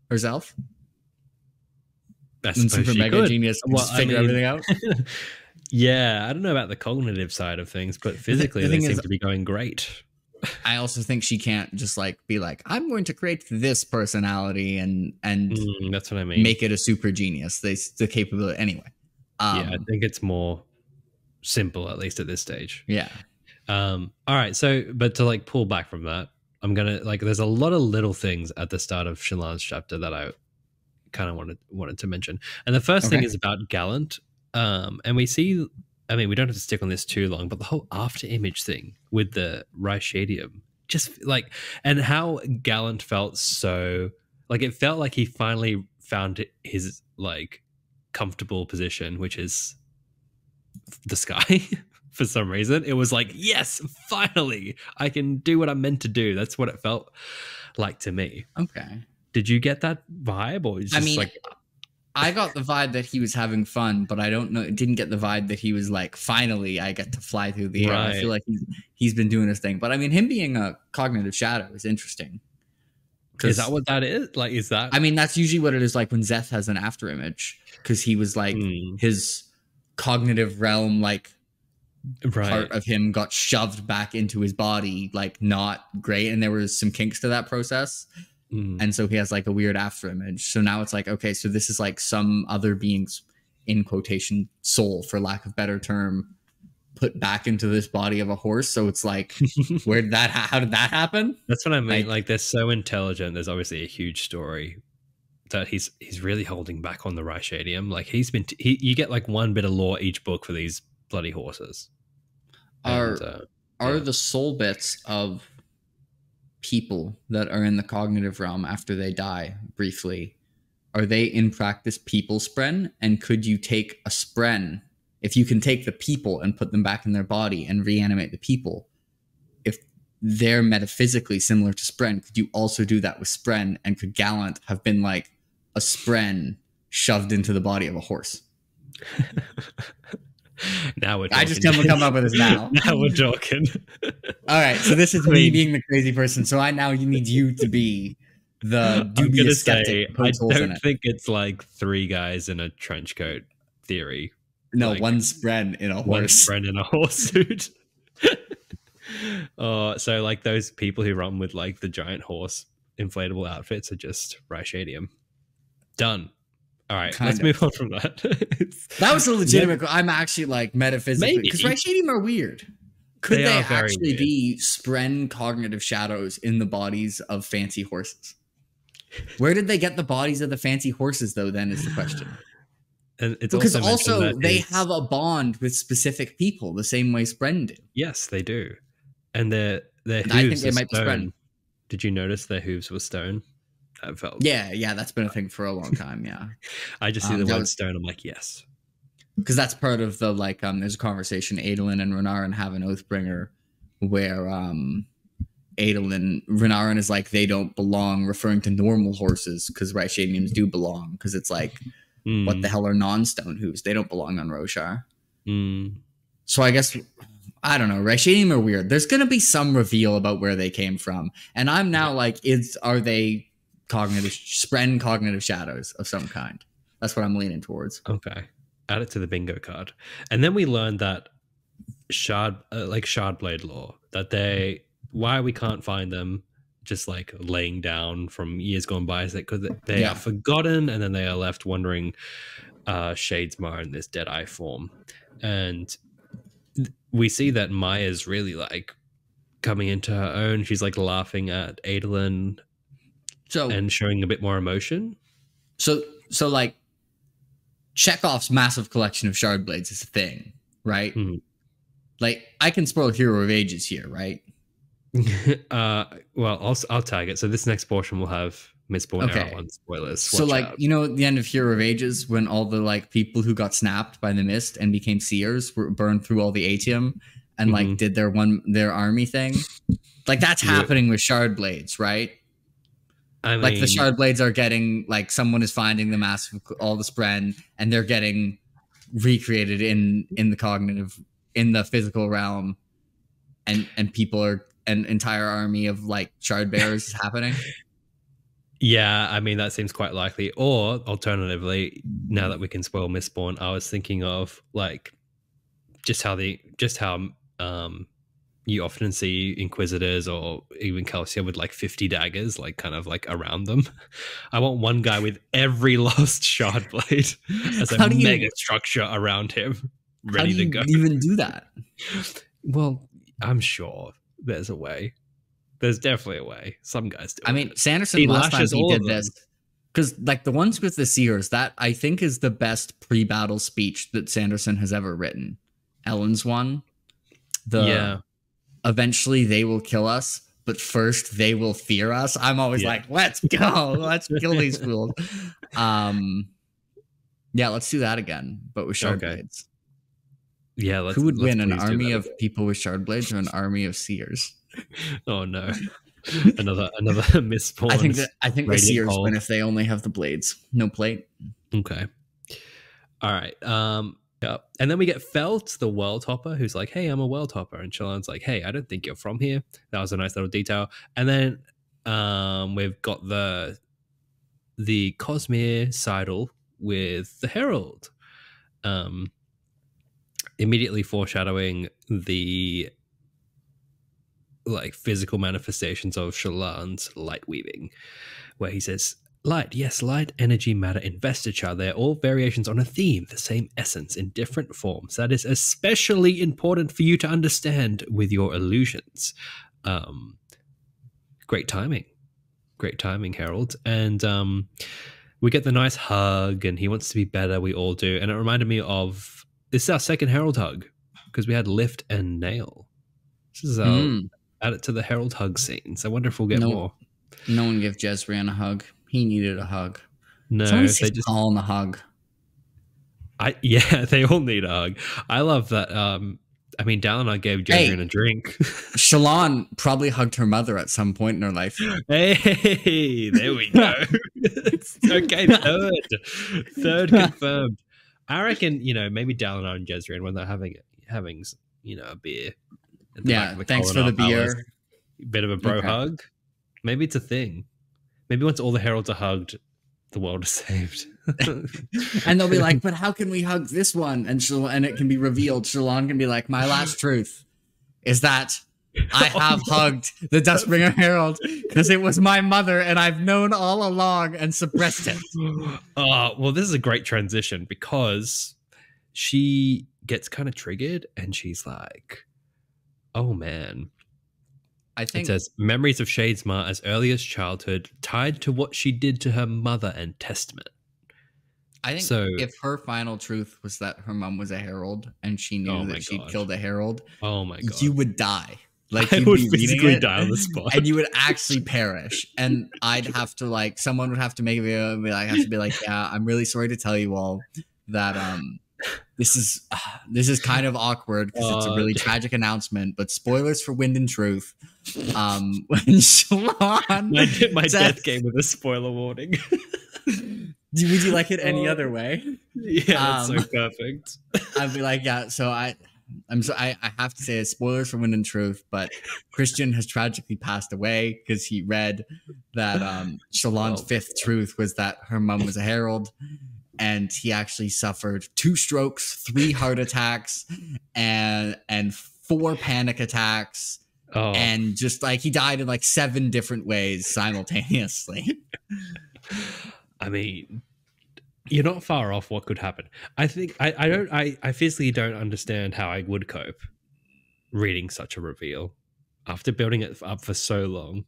herself? I And suppose super mega could. genius Well, just I figure mean- everything out. [LAUGHS] yeah, I don't know about the cognitive side of things, but physically the they seem is- to be going great. I also think she can't just like be like, I'm going to create this personality and and Mm, that's what I mean. make it a super genius. They the capability anyway. Um, yeah, I think it's more simple, at least at this stage. yeah. Um, all right, so but to like pull back from that, I'm gonna like there's a lot of little things at the start of Shallan's chapter that I kind of wanted wanted to mention. And the first thing is about Gallant. Um, and we see I mean, we don't have to stick on this too long, but the whole after image thing with the Ryshadium, just like and how Gallant felt so like it felt like he finally found his like comfortable position, which is the sky. [LAUGHS] For some reason, it was like, yes, finally, I can do what I'm meant to do. That's what it felt like to me. Okay. Did you get that vibe, or it's I just mean, like, I got the vibe that he was having fun, but I don't know. Didn't get the vibe that he was like, finally, I get to fly through the air. I feel like he's he's been doing his thing. But I mean, him being a cognitive shadow is interesting. is that what that is? Like, is that? I mean, that's usually what it is like when Szeth has an after image because he was like Hmm, his cognitive realm, like right? part of him got shoved back into his body, like not great, and there was some kinks to that process. Mm. and so he has like a weird after image. So now it's like, okay, so this is like some other being's in quotation soul, for lack of better term, put back into this body of a horse. So it's like, [LAUGHS] where did that? How did that happen? That's what I mean. Like- Like, they're so intelligent. There's obviously a huge story that he's he's really holding back on the Ryshadium. Like he's been, t- he, you get like one bit of lore each book for these bloody horses. Are And, uh, are yeah. the soul bits of people that are in the cognitive realm after they die briefly? Are they in practice people spren? And could you take a spren if you can take the people and put them back in their body and reanimate the people? If they're metaphysically similar to spren, could you also do that with spren? And could Gallant have been like a spren shoved into the body of a horse? [LAUGHS] [LAUGHS] now we're. I just talking. come come up with this now. [LAUGHS] now we're talking. [LAUGHS] All right, so this is I me mean- being the crazy person. So I now need you to be the dubious say skeptic. who I pokes holes in don't it. think it's like three guys in a trench coat theory. No, like, one spren in a One horse. friend in a horse suit. Oh, uh, so like those people who run with like the giant horse inflatable outfits are just Ryshadium. Done. All right, Kind let's of. move on from that. [LAUGHS] That was a legitimate. I'm actually like metaphysically because Ryshadium are weird. Could They they, actually weird. be spren cognitive shadows in the bodies of fancy horses? Where did they get the bodies of the fancy horses, though? Then is the question. [SIGHS] and it's Because also, also they have a bond with specific people, the same way spren do. yes, they do, and their their And I think hooves they might be stone. spreading. Did you notice their hooves were stone? That felt. Yeah, yeah, that's been a thing for a long time. Yeah, [LAUGHS] I just see Um, the word was- stone. I'm like, yes. because that's part of the like. Um, there's a conversation Adolin and Renarin have an Oathbringer, where um, Adolin Renarin is like they don't belong, referring to normal horses because Rashanians do belong because it's like what the hell are non-stone hooves? They don't belong on Roshar. Mm. So I guess I don't know. Ryshadium are weird. There's gonna be some reveal about where they came from, and I'm now like, is are they cognitive spren cognitive shadows of some kind? That's what I'm leaning towards. Okay. Add it to the bingo card. And then we learned that shard uh, like shard blade law that they why we can't find them just like laying down from years gone by is that because they Yeah. are forgotten and then they are left wandering uh Shadesmar in this dead eye form. And we see that Maya's really like coming into her own. She's like laughing at Adolin So and showing a bit more emotion. so so like Chekhov's massive collection of shard blades is a thing, right? Mhm. Like I can spoil Hero of Ages here, right? [LAUGHS] uh, well, I'll I'll tag it. So this next portion will have Mistborn Okay. Era One spoilers. so Watch like out. you know at the end of Hero of Ages when all the like people who got snapped by the mist and became seers were burned through all the atium and like Mhm. did their one their army thing. Like that's Yeah. happening with shard blades, right? I mean, like the shard blades are getting like someone is finding the massive all the spren and they're getting recreated in in the cognitive in the physical realm and and people are an entire army of like shard bearers is happening [LAUGHS] Yeah, I mean that seems quite likely. Or alternatively, now that we can spoil Mistborn, I was thinking of like just how the just how um you often see inquisitors or even Calcia with like 50 daggers like kind of like around them. [LAUGHS] I want one guy with every [LAUGHS] lost shard blade [LAUGHS] as a do you- mega structure around him ready to go. even do that Well, I'm sure there's a way. There's definitely a way. Some guys do. i mean it. sanderson He last time he did this because like the ones with the seers that i think is the best pre-battle speech that sanderson has ever written Elend's one the yeah, eventually they will kill us, but first they will fear us. I'm always Yeah. like, let's go, let's kill these fools. Um, yeah, let's do that again, but with shard Okay. blades. yeah. Let's, Who would win, an army of again. people with shard blades or an army of seers? [LAUGHS] Oh no, [LAUGHS] another another [LAUGHS] Mistborn. I think that I think the seers win if they only have the blades, no plate. Okay. All right. Um. Yeah. And then we get Felt, the world hopper, who's like, "Hey, I'm a world hopper," and Shallan's like, "Hey, I don't think you're from here." That was a nice little detail. And then, um, we've got the the Cosmere Seidel with the Herald, um, immediately foreshadowing the like physical manifestations of Shallan's light weaving, where he says, Light, yes, light, energy, matter, investiture. They're all variations on a theme, the same essence in different forms. That is especially important for you to understand with your illusions. Um, great timing. Great timing, Harold. And um, we get the nice hug, and he wants to be better. We all do. And it reminded me of this is our second Harold hug because we had Lift and Nale. This is our Mm. add it to the Harold hug scenes. I wonder if we'll get No. more. No one give Jezrien a hug. He needed a hug. No, Someone they just Colin a hug. I [LAUGHS] yeah, they all need a hug. I love that. Um, I mean, Dalinar gave Hey. A drink. [LAUGHS] Shallan probably hugged her mother at some point in her life. hey, there we go. [LAUGHS] okay, third, third confirmed. I reckon you know maybe Dalinar and Jezrien when they're having having you know a beer. at the back Yeah, thanks for the beer. Bit of a bro Okay. hug. Maybe it's a thing. Maybe once all the heralds are hugged, the world is saved. [LAUGHS] and they'll be like, "But how can we hug this one?" And Shal- and it can be revealed. Shallan can be like, "My last truth is that I [LAUGHS] have hugged the Dustbringer Herald because it was my mother, and I've known all along and suppressed it." Oh, [LAUGHS] well, this is a great transition because she gets kind of triggered and she's like, oh man. I It says memories of Shadesmar as early as childhood tied to what she did to her mother and testament. I think so- if her final truth was that her mom was a herald and she knew Oh that she'd God. killed a herald, Oh my god. you would die. [LAUGHS] Like I you'd would physically it, die on the spot. and you would actually perish. And I'd have to like someone would have to make a video and be like, I have to be like, yeah, I'm really sorry to tell you all that um this is uh, [SIGHS] this is kind of awkward because it's a really God. [LAUGHS] tragic announcement. But spoilers for Wind and Truth. Um, [LAUGHS] [LAUGHS] when Shallan, my, my death game with a spoiler warning. would you like it any Oh. other way? yeah, that's Um, so perfect. I'd be like, yeah. So I, I'm so I, I have to say spoilers for Wind and Truth, but Christian has tragically passed away because he read that um Shallan's Oh. fifth truth was that her mom was a herald, and he actually suffered two strokes, three heart attacks, and and four panic attacks, Oh, and just like he died in like seven different ways simultaneously. [LAUGHS] I mean, you're not far off what could happen. I think I, I don't I, I physically don't understand how I would cope reading such a reveal after building it up for so long.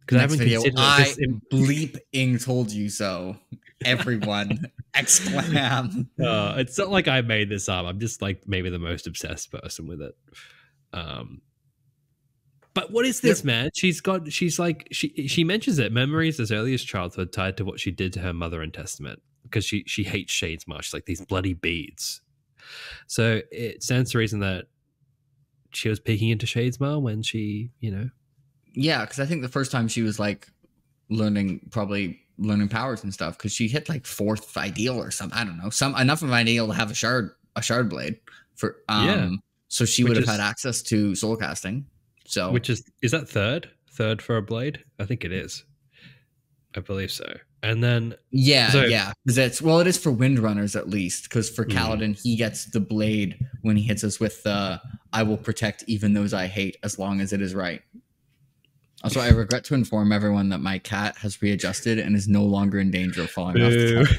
Because I haven't video, considered I this in- bleep ing told you so. Everyone [LAUGHS] exclaim. uh, it's not like I made this up. I'm just like maybe the most obsessed person with it. Um, but what is this, man? She's got. She's like she. She mentions it. Memories as early as childhood tied to what she did to her mother in Testament because she she hates Shadesmar She's like these bloody beads. So it stands to reason that she was peeking into Shades Shadesmar when she, you know, Yeah, because I think the first time she was like learning, probably learning powers and stuff, because she hit like fourth ideal or something. I don't know, some enough of an ideal to have a shard, a shard blade for. Um, Yeah. So she would have had access to soul casting. So which is is that third third for a blade? I think it is. I believe so. And then yeah, So- yeah, because it's well, it is for windrunners at least. Because for Mhm. Kaladin, he gets the blade when he hits us with the "I will protect even those I hate as long as it is right." Also, I regret to inform everyone that my cat has readjusted and is no longer in danger of falling off the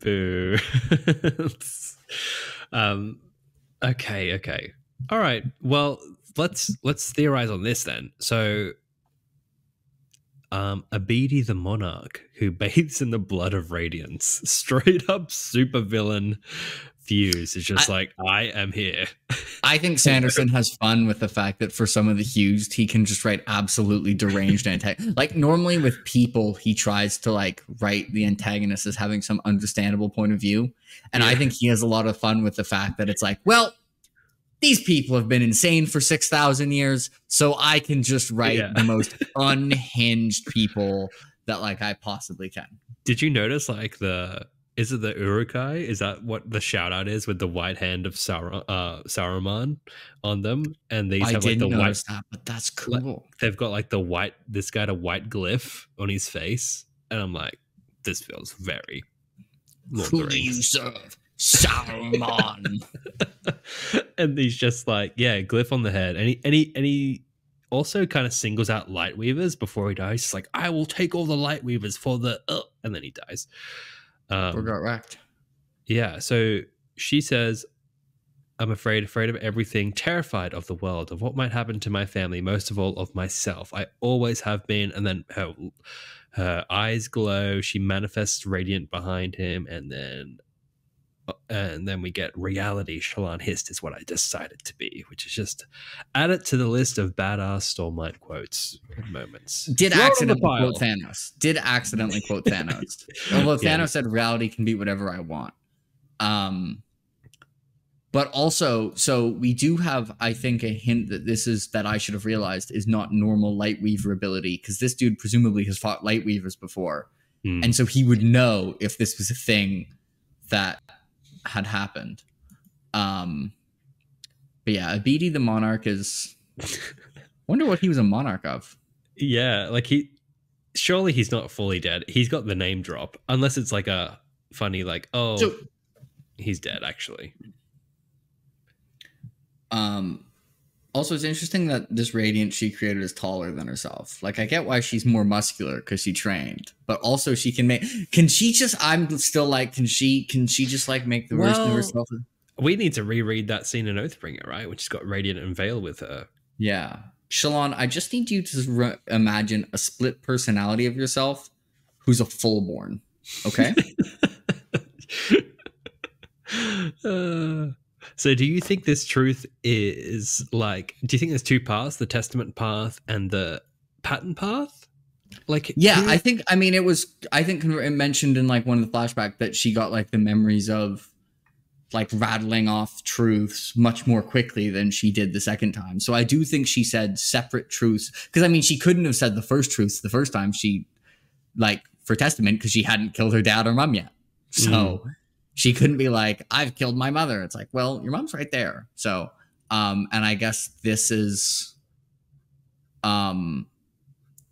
Boo. [LAUGHS] Boo. [LAUGHS] um okay, okay. All right. Well, let's let's theorize on this then. So um Abidi the monarch who bathes in the blood of radiance, [LAUGHS] straight up supervillain fuse is just like I am here. [LAUGHS] I think Sanderson has fun with the fact that for some of the hues, he can just write absolutely deranged antagonist. [LAUGHS] Like normally with people, he tries to like write the antagonist as having some understandable point of view, and I think he has a lot of fun with the fact that it's like, well, these people have been insane for six thousand years, so I can just write Yeah. the [LAUGHS] most unhinged people that like I possibly can. Did you notice like the is it the Uruk-hai? Is that what the shout out is with the white hand of Saur- uh, Saruman on them? And these I have like the white that, but that's cool. they've got like the white this guy a white glyph on his face. And I'm like, this feels very Lord Who do you serve? Saruman. [LAUGHS] and he's just like, yeah, glyph on the head. And he and he and he also kind of singles out light weavers before he dies. He's like, I will take all the light weavers for the uh, and then he dies. Um, Or got wrecked. Yeah. So she says, I'm afraid, afraid of everything, terrified of the world, of what might happen to my family, most of all of myself. I always have been. And then her, her eyes glow. She manifests radiant behind him. And then. And then we get reality. Shallan Hist is what I decided to be, which is just add it to the list of badass Stormlight quotes moments. Did Throw it on the accidentally quote Thanos. Did accidentally quote [LAUGHS] Thanos. Although Yeah. Thanos said reality can be whatever I want. Um but also, so we do have, I think, a hint that this is that I should have realized is not normal Lightweaver ability, because this dude presumably has fought Lightweavers before. Hmm. And so he would know if this was a thing that had happened. Um but yeah, Abidi the Monarch is [LAUGHS] wonder what he was a monarch of. Yeah, like he surely he's not fully dead. He's got the name drop, unless it's like a funny like, oh, So he's dead actually. Um, also, it's interesting that this radiant she created is taller than herself. Like, I get why she's more muscular because she trained, but also she can make. Can she just? I'm still like, can she? Can she just like make the version of herself? We need to reread that scene in Oathbringer, right? Which has got Radiant and Veil with her. Yeah, Shallan, I just need you to re- imagine a split personality of yourself, who's a fullborn. Okay, [LAUGHS] Uh, So, do you think this truth is like? Do you think there's two paths: the Testament path and the pattern path? Like, Yeah, I think. I mean, it was. I think it mentioned in like one of the flashback that she got like the memories of like rattling off truths much more quickly than she did the second time. So I do think she said separate truths because I mean she couldn't have said the first truths the first time she like for testament because she hadn't killed her dad or mom yet. So mm. She couldn't be like I've killed my mother. It's like, well, your mom's right there. So um and I guess this is um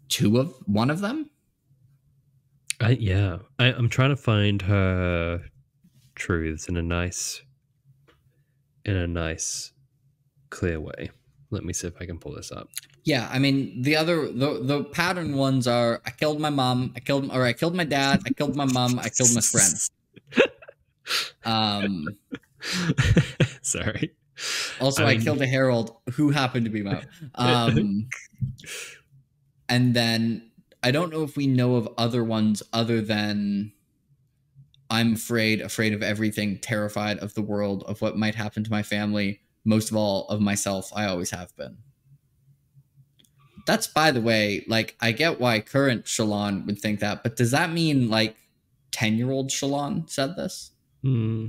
two of one of them. I, yeah, I, I'm trying to find her truths in a nice, in a nice, clear way. Let me see if I can pull this up. Yeah, I mean the other the the pattern ones are I killed my mom, I killed or I killed my dad, I killed my mom, I killed my friend. [LAUGHS] Um [LAUGHS] Sorry. also I Um, killed a herald who happened to be my [LAUGHS] um and then I don't know if we know of other ones other than I'm afraid, afraid of everything, terrified of the world, of what might happen to my family, most of all of myself. I always have been. That's by the way, like I get why current Shallan would think that, but does that mean like 10 year old Shallan said this? Hmm.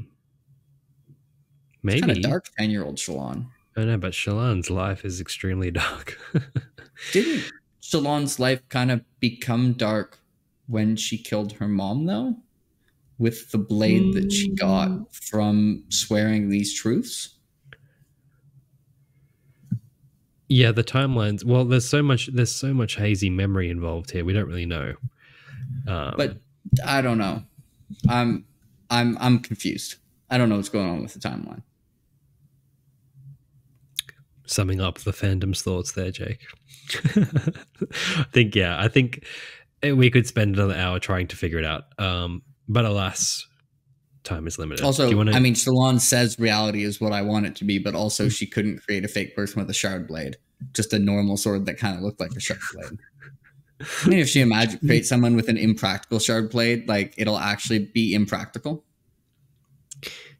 It's kind of dark 10 year old Shallan. I know, but Shallan's life is extremely dark. [LAUGHS] Didn't Shallan's life kind of become dark when she killed her mom, though? With the blade that she Mm. got from swearing these truths? yeah, the timelines. Well, there's so much. There's so much hazy memory involved here. We don't really know. Um, But I don't know. I'm I'm I'm confused. I don't know what's going on with the timeline. summing up the fandom's thoughts there, Jake. [LAUGHS] I think yeah, I think we could spend another hour trying to figure it out. Um, but alas, time is limited. Also, wanna, I mean, Shallan says reality is what I want it to be, but also she couldn't create a fake person with a shard blade, just a normal sword that kind of looked like a shard blade. I mean, if she imagine create someone with an impractical shard blade, like it'll actually be impractical.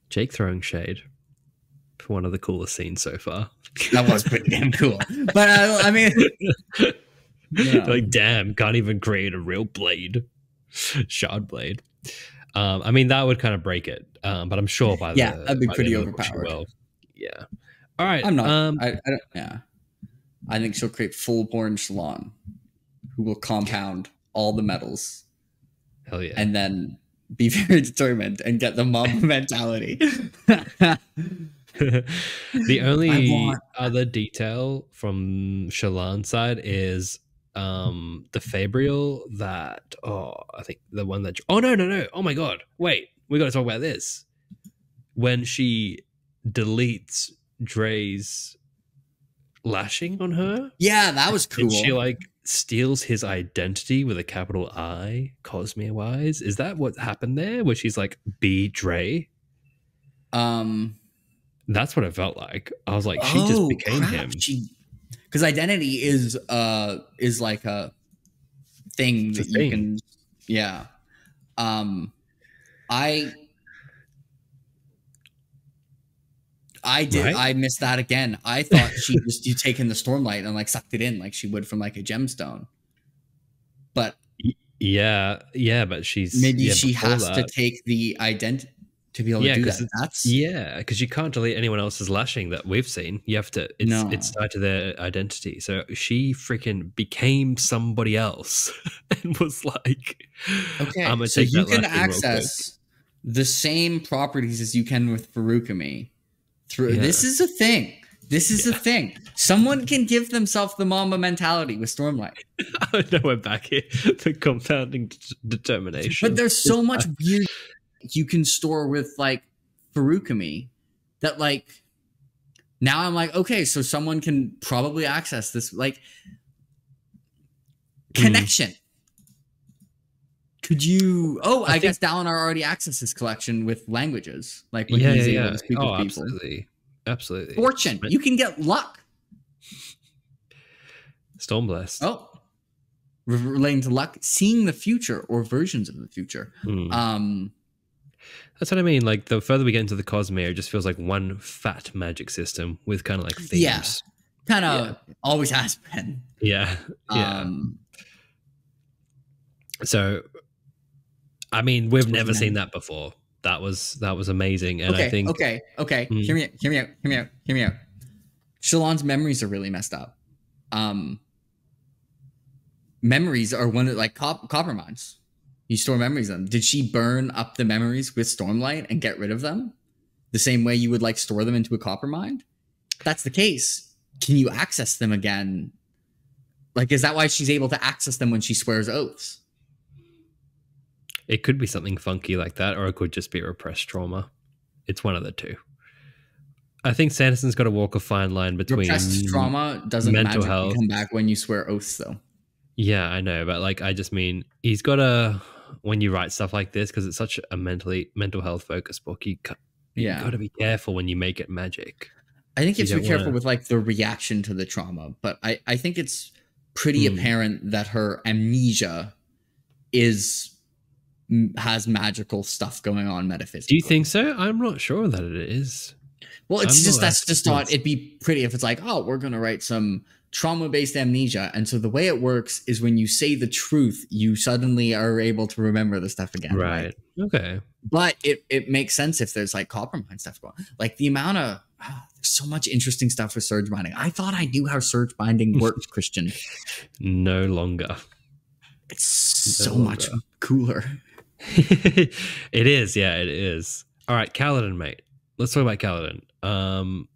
Jake throwing shade for one of the coolest scenes so far. That was pretty damn cool. But I, I mean, know. [LAUGHS] like, damn, can't even create a real blade, shard blade. Um, I mean, that would kind of break it. Um, but I'm sure by the Yeah, that'd be pretty end of the book she overpowered. will. Yeah. All right. I'm not. Um, I, I don't. Yeah, I think she'll create full-born Shallan, who will compound all the metals hell yeah. and then be [LAUGHS] very determined and get the mom [LAUGHS] mentality. [LAUGHS] the only other detail from Shallan's side is um the Fabrial that oh I think the one that oh no no no oh my god wait we got to talk about this when she deletes Dre's lashing on her yeah, that was cool. she like steals his identity with a capital I Cosmere wise is that what happened there where she's like be Dre um, That's what it felt like. I was like, she just oh, became crap, him. She, because identity is uh is like a thing It's a that you thing. can, yeah. Um, I. I did. Right? I missed that again. I thought she just you taken the stormlight and like sucked it in like she would from like a gemstone. But Yeah, yeah, but she's maybe yeah, she has to take the identity to be able Yeah, to do that. That's Yeah, because you can't delete anyone else's lashing that we've seen. You have to. It's No. it's tied to their identity. So she freaking became somebody else [LAUGHS] and was like, okay. I'm gonna so you that can lashing real quick." access the same properties as you can with Feruchemy through. Yeah. This is a thing. This is a thing. Someone can give themselves the mama mentality with Stormlight, [LAUGHS] I know we're back here. The compounding d- determination. but there's so much [LAUGHS] weird you can store with like Feruchemy that like now I'm like okay, so someone can probably access this like Hmm. connection. Could you? Oh, I, I guess Dalinar already accesses his Connection with languages, like when yeah, he's yeah, able yeah. to speak Oh, with people. absolutely, absolutely. Fortune, But- you can get luck. Stormblessed. Oh, relating to luck, seeing the future or versions of the future. Hmm. Um, That's what I mean. Like the further we get into the Cosmere, it just feels like one fat magic system with kind of like themes. Yeah. Kind of always has been. Yeah. [LAUGHS] Yeah. Um, so, I mean, we've never seen that before. That was that was amazing, and okay, I think okay, okay. Mm. Hear me out. Hear me out. Hear me out. Hear me out. Shallan's memories are really messed up. Um, memories are one of like cop- copperminds. You store memories in them. Did she burn up the memories with Stormlight and get rid of them? The same way you would like store them into a coppermind? If that's the case. Can you access them again? Like, is that why she's able to access them when she swears oaths? It could be something funky like that, or it could just be repressed trauma. It's one of the two. I think Sanderson's got to walk a fine line between Repressed trauma doesn't mental magically health. come back when you swear oaths, though. Yeah, I know, but like I just mean he's got to when you write stuff like this because it's such a mentally mental health focused book. You you Yeah. got to be careful when you make it magic. I think you have to be careful wanna- with like the reaction to the trauma, but I, I think it's pretty Hmm. apparent that her amnesia is has magical stuff going on metaphysically. Do you think so? I'm not sure that it is. Well, it's I'm just that's just thought convinced. it'd be pretty if it's like, oh, we're gonna write some trauma based amnesia, and so the way it works is when you say the truth, you suddenly are able to remember the stuff again. Right. Okay. But it it makes sense if there's like copper mine stuff going. on. Like the amount of ah, there's so much interesting stuff with surge binding. I thought I knew how surge binding [LAUGHS] worked, Christian. No longer. It's so No much cooler. [LAUGHS] it is. Yeah, it is. All right, Kaladin, mate. Let's talk about Kaladin. Um,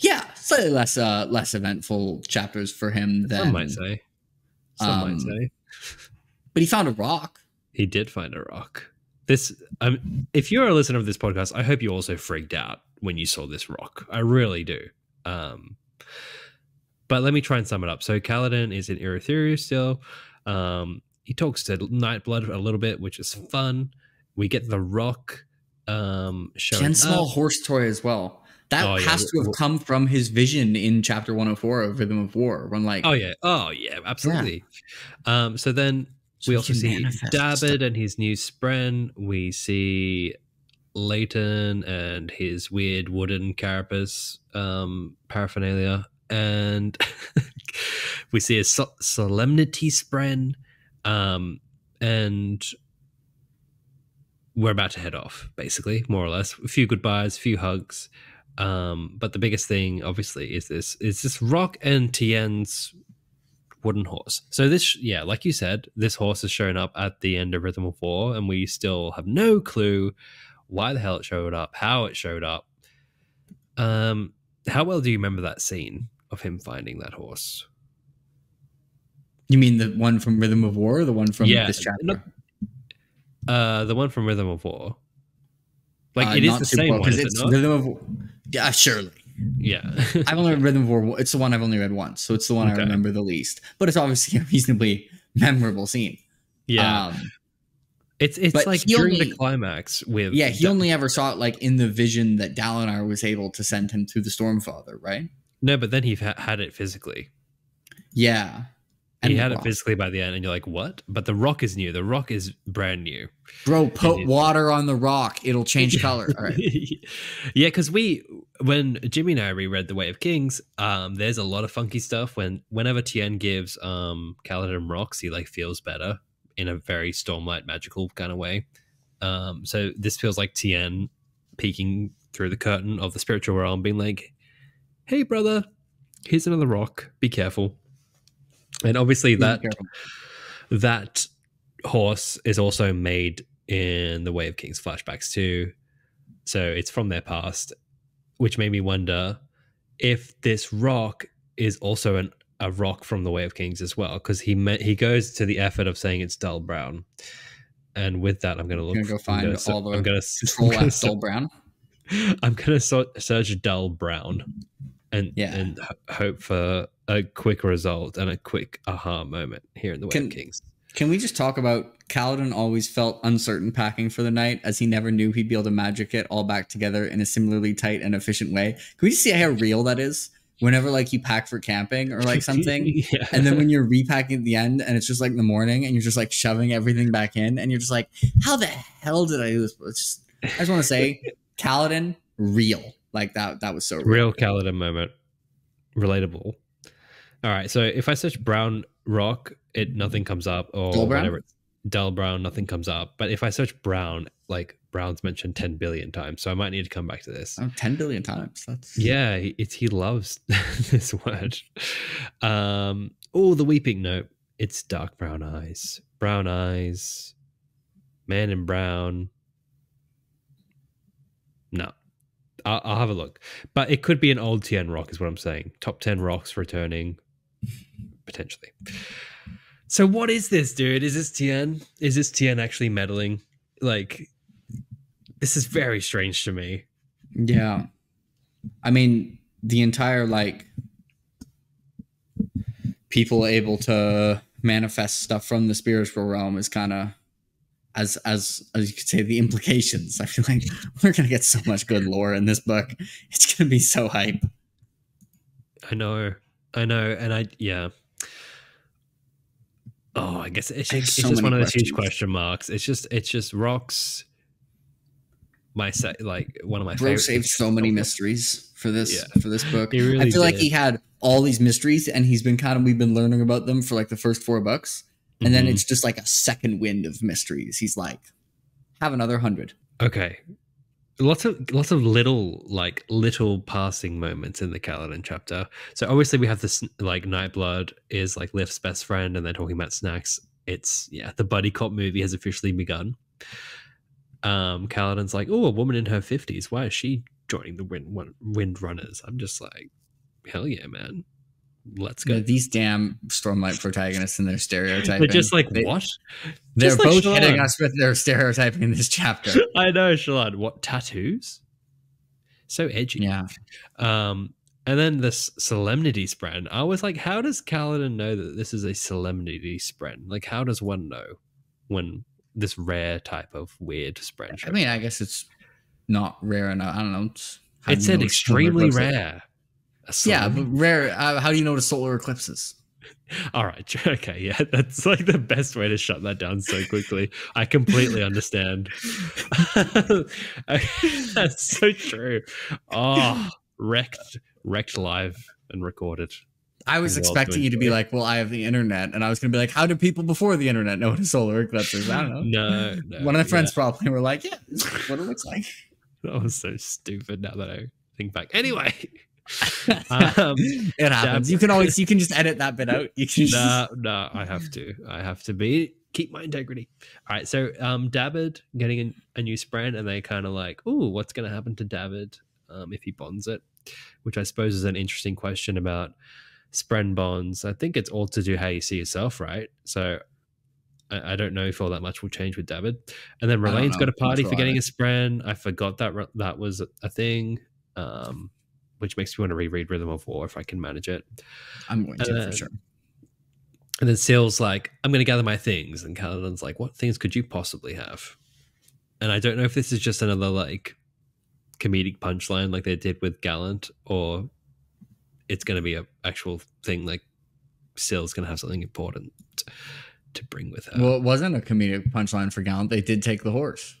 Yeah, slightly less uh less eventful chapters for him than some might say. Some um, might say. But he found a rock. He did find a rock. This, um, if you're a listener of this podcast, I hope you also freaked out when you saw this rock. I really do. Um, but let me try and sum it up. So Kaladin is in Urithiru still. Um, he talks to Nightblood a little bit, which is fun. We get the rock um, showing and small horse toy as well. That Oh, yeah, has to have come from his vision in chapter 104 of Rhythm of War. When like Oh yeah, oh yeah, absolutely. Um, so then we also see stuff. and his new spren. We see Leyten and his weird wooden carapace um, paraphernalia, and [LAUGHS] we see a so- solemnity spren, um, and we're about to head off, basically, more or less. A few goodbyes, a few hugs. Um, but the biggest thing, obviously, is this is this Rock and Tien's wooden horse. So this, yeah, like you said, this horse has shown up at the end of Rhythm of War, and we still have no clue why the hell it showed up, how it showed up. Um, how well do you remember that scene of him finding that horse? You mean the one from Rhythm of War or the one from Yeah, this chapter? not- Uh, the one from Rhythm of War. Like Uh, it is the same well, one, is it it's? Rhythm of War. Yeah, surely. Yeah. [LAUGHS] I've only read Rhythm of War. It's the one I've only read once, so it's the one Okay. I remember the least. But it's obviously a reasonably memorable scene. yeah. Um, it's it's like during only- the climax with yeah, he Da- only ever saw it like in the vision that Dalinar was able to send him to the Stormfather, right? No, but then he ha- had it physically. Yeah. He had it physically by the end, and you're like, "What?" But the rock is new. The rock is brand new. Bro, put water on the rock. It'll change [LAUGHS] color. All right. yeah, because we when Jimmy and I reread The Way of Kings, um, there's a lot of funky stuff. When whenever Tien gives um Kaladin rocks, he like feels better in a very Stormlight magical kind of way. Um, so this feels like Tien peeking through the curtain of the spiritual realm, being like, "Hey, brother, here's another rock. Be careful." And obviously that that horse is also made in the Way of Kings flashbacks too. So it's from their past, which made me wonder if this rock is also an, a rock from the Way of Kings as well, because he me- he goes to the effort of saying it's dull brown. And with that, I'm going to look. Gonna go I'm find gonna se- all the I'm gonna, Control [LAUGHS] I'm gonna, Dull Brown. I'm gonna so- search dull brown, and Yeah. and h- hope for a quick result and a quick aha moment here in the Can- of Kings. Can we just talk about Kaladin always felt uncertain packing for the night as he never knew he'd be able to magic it all back together in a similarly tight and efficient way? Can we just see how real that is? Whenever like you pack for camping or like [LAUGHS] something, yeah. and then when you're repacking at the end and it's just like the morning and you're just like shoving everything back in and you're just like, how the hell did I do this? Just I just want to say, [LAUGHS] Kaladin, real. Like that. That was so real. Real Kaladin moment. Relatable. All right. So if I search brown rock, it nothing comes up or brown? whatever. it's- Dull brown, nothing comes up. But if I search brown, like brown's mentioned 10 billion times. So I might need to come back to this. Oh, 10 billion times. That's Yeah, he- it's he loves [LAUGHS] this word. Um, oh, the weeping note. It's dark brown eyes. Brown eyes. Man in brown. No. I'll, I'll have a look. But it could be an old Tien rock, is what I'm saying. Top 10 rocks returning. Potentially. So what is this, dude? Is this Tien? Is this Tien actually meddling? Like, this is very strange to me. Yeah. I mean, the entire like people able to manifest stuff from the spiritual realm is kind of as as as you could say the implications. I feel like [LAUGHS] we're gonna get so much good lore in this book. It's gonna be so hype. I know, I know, and I yeah. Oh, I guess it's, it's so just one of those huge question marks. It's just it's just rocks. My se- like one of my Bro saved so many mysteries for this Yeah. for this book. Really I feel like he had all these mysteries and he's been kind of we've been learning about them for like the first four books. And then Mhm. it's just like a second wind of mysteries. He's like, have another hundred. okay. Lots of lots of little like little passing moments in the Kaladin chapter. So obviously we have this like Nightblood is like Lift's best friend, and they're talking about snacks. It's yeah, the buddy cop movie has officially begun. Um, Kaladin's like, oh, a woman in her fifties. Why is she joining the wind wind runners? I'm just like, hell yeah, man. Let's go. These damn Stormlight protagonists and their stereotyping. They're just like, They- what? They're Just both Shallan. hitting us with their stereotyping in this chapter. [LAUGHS] I know, Shalad. What tattoos? So edgy. yeah. Um, and then this solemnity spren. I was like, how does Kaladin know that this is a solemnity spren? Like, how does one know when this rare type of weird spren? I mean. I guess it's not rare enough. I don't know. It's, it said know what solar extremely rare. Yeah, but rare. Uh, how do you know what a solar eclipse is? All right. [LAUGHS] Okay. Yeah. That's like the best way to shut that down so quickly. I completely understand. [LAUGHS] that's so true. Oh, wrecked, wrecked live and recorded. I was expecting you to be like, well, I have the internet. And I was going to be like, how do people before the internet know what a solar eclipse is? I don't know. No, [LAUGHS] no. One of yeah. the friends probably were like, yeah, this is what it looks like. That was so stupid now that I think back. Anyway. [LAUGHS] Um, it happens. You can always, you can just edit that bit out. You can just, no, no, I have to. I have to be keep my integrity. All right, so um Dabbid getting a, a new spren, and they kind of like, oh, what's going to happen to Dabbid um, if he bonds it? Which I suppose is an interesting question about spren bonds. I think it's all to do how you see yourself, right? So I, I don't know if all that much will change with Dabbid. And then Rlain's got a party for getting a spren. I forgot that that was a thing. Um, which makes me want to reread Rhythm of War if I can manage it. I'm going to Uh, for sure. And then Syl's like, I'm going to gather my things. And Kaladin's like, what things could you possibly have? And I don't know if this is just another like comedic punchline like they did with Gallant or it's going to be an actual thing like Syl's going to have something important to bring with her. Well, it wasn't a comedic punchline for Gallant. They did take the horse.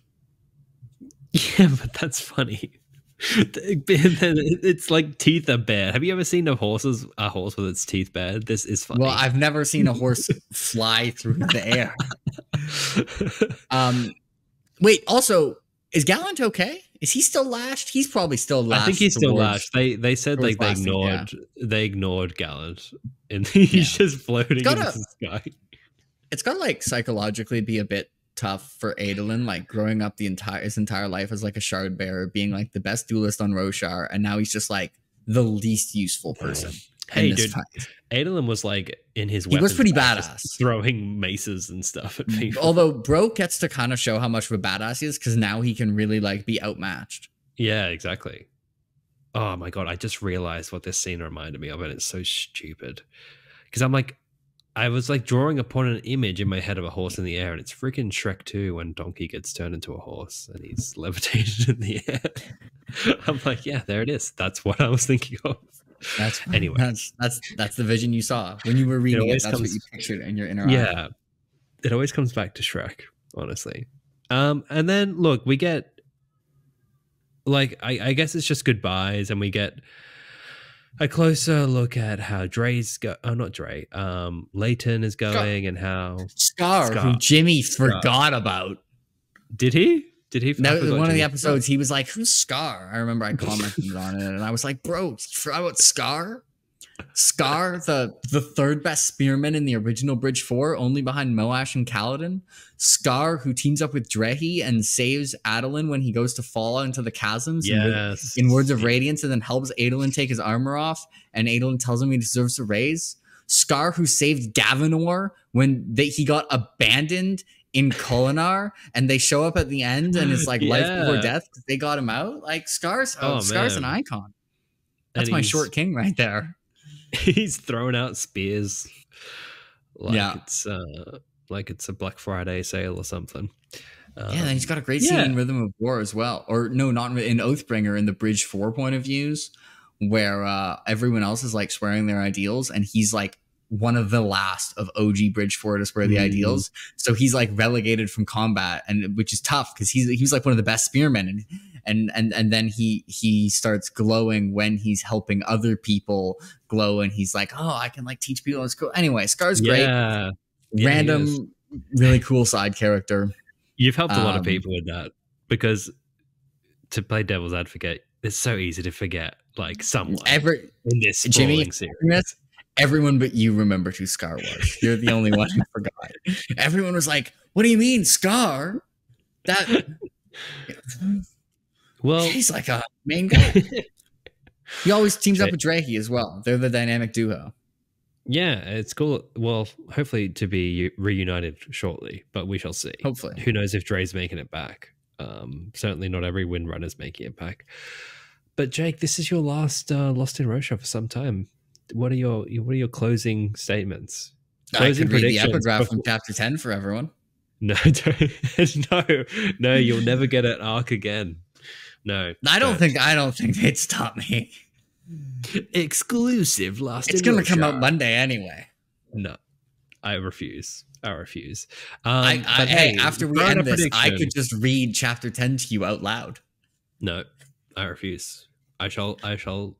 [LAUGHS] yeah, but that's funny. [LAUGHS] it's like teeth are bad. Have you ever seen a horse's a horse with its teeth bad? This is funny. Well, I've never seen a horse [LAUGHS] fly through the air. [LAUGHS] Um, wait. Also, is Gallant okay? Is he still lashed? He's probably still lashed. I think he's still lashed. They they said like they ignored they ignored Gallant, and he's Yeah. just floating in Gotta- the sky. It's gotta like psychologically be a bit tough for Adolin, like growing up the entire his entire life as like a shard bearer, being like the best duelist on Roshar, and now he's just like the least useful person. Hey, in this dude, fight. Adolin was like in his. He was pretty badass. throwing maces and stuff at mm, people. Although Bro gets to kind of show how much of a badass he is because now he can really like be outmatched. yeah, exactly. Oh my god! I just realized what this scene reminded me of, and it's so stupid. Because I'm like, I was like drawing upon an image in my head of a horse in the air, and it's freaking Shrek 2 when Donkey gets turned into a horse and he's [LAUGHS] levitated in the air. [LAUGHS] I'm like, yeah, there it is. That's what I was thinking of. That's [LAUGHS] Anyway. That's that's that's the vision you saw when you were reading it. always That's what you pictured in your inner eye. Yeah. It always comes back to Shrek, honestly. Um, and then look, we get like I, I guess it's just goodbyes, and we get a closer look at how Dre's go. Oh, not Dre. Um, Leyten is going, and how Scar, Scar. who Jimmy forgot about. did he? Did he? No, one of the episodes, he was like, "Who's Scar?" I remember I commented on it, and I was like, "Bro, you forgot about Scar." Scar, the the third best spearman in the original Bridge Four, only behind Moash and Kaladin. Scar, who teams up with Drehy and saves Adolin when he goes to fall into the chasms. in Yes. in Words of Radiance, and then helps Adolin take his armor off, and Adolin tells him he deserves a raise. Scar, who saved Gavinor when they, he got abandoned in Kholinar, and they show up at the end, and it's like life before death. they got him out. Like Scar's, oh, Oh, Scar's an icon. And That's my short king right there. [LAUGHS] He's throwing out spears. Like Yeah. it's uh like it's a Black Friday sale or something. Um, yeah, he's got a great scene yeah. in Rhythm of War as well. Or no, not in, in Oathbringer in the Bridge Four point of views, where uh, everyone else is like swearing their ideals, and he's like one of the last of OG Bridge Four to swear the Mhm. ideals. So he's like relegated from combat, and which is tough because he's he was like one of the best spearmen, and and and and then he he starts glowing when he's helping other people glow, and he's like, oh, I can like teach people. It's cool. Anyway, Scar's great, yeah. Random, really cool side character. You've helped a lot of Um, people with that because to play devil's advocate, it's so easy to forget like someone Every in this Jimmy- series. Everyone but you remembered who Scar was. You're the only one who forgot. Everyone was like, "What do you mean, Scar? That [LAUGHS] Well, he's like a main [LAUGHS] guy." He always teams up with Drehy as well. They're the dynamic duo. yeah, it's cool. Well, hopefully to be reunited shortly, but we shall see. Hopefully, who knows if Dre's making it back? Um, certainly not every Windrunner's making it back. But Jake, this is your last uh, Lost in Roshar for some time. What are your what are your closing statements? I Closing could read the epigraph before- from chapter ten for everyone. [LAUGHS] No, don't, [LAUGHS] no, no. You'll never get an arc again. No, I don't think I don't think they'd stop me. exclusive Lost. It's gonna come out Monday anyway. No, I refuse. I refuse. Um, I, I, but hey, after we end this, I could just read chapter ten to you out loud. No, I refuse. I shall. I shall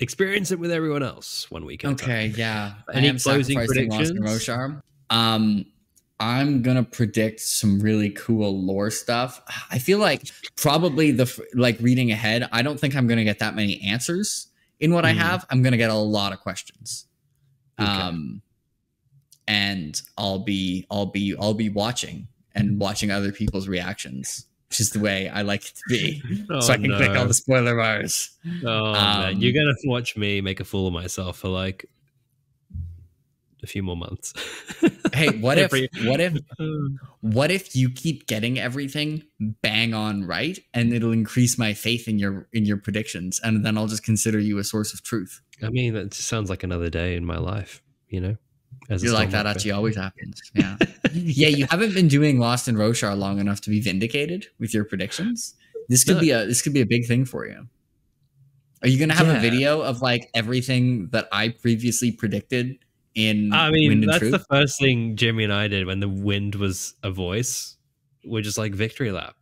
experience it with everyone else one weekend. Okay, yeah. Any I am closing sacrificing Lost in predictions? Roshar. Um, I'm gonna predict some really cool lore stuff. I feel like probably the like reading ahead. I don't think I'm gonna get that many answers in what I Hmm. have. I'm gonna get a lot of questions. Okay. Um, and I'll be I'll be I'll be watching and watching other people's reactions, which is the way I like it to be. Oh, [LAUGHS] so I can click all the spoiler bars. Oh man, Um, you're gonna watch me make a fool of myself for like a few more months. [LAUGHS] Hey, what if what if [LAUGHS] what if you keep getting everything bang on right and it'll increase my faith in your in your predictions and then I'll just consider you a source of truth. I mean, that sounds like another day in my life. You know, as You're like that actually always happens. [LAUGHS] Yeah. yeah, you haven't been doing Lost in Roshar long enough to be vindicated with your predictions. This could No. be a this could be a big thing for you. Are you gonna have Yeah. a video of like everything that I previously predicted in I mean, Wind and that's Truth? the first thing Jimmy and I did when the wind was a voice. We're just like victory lap.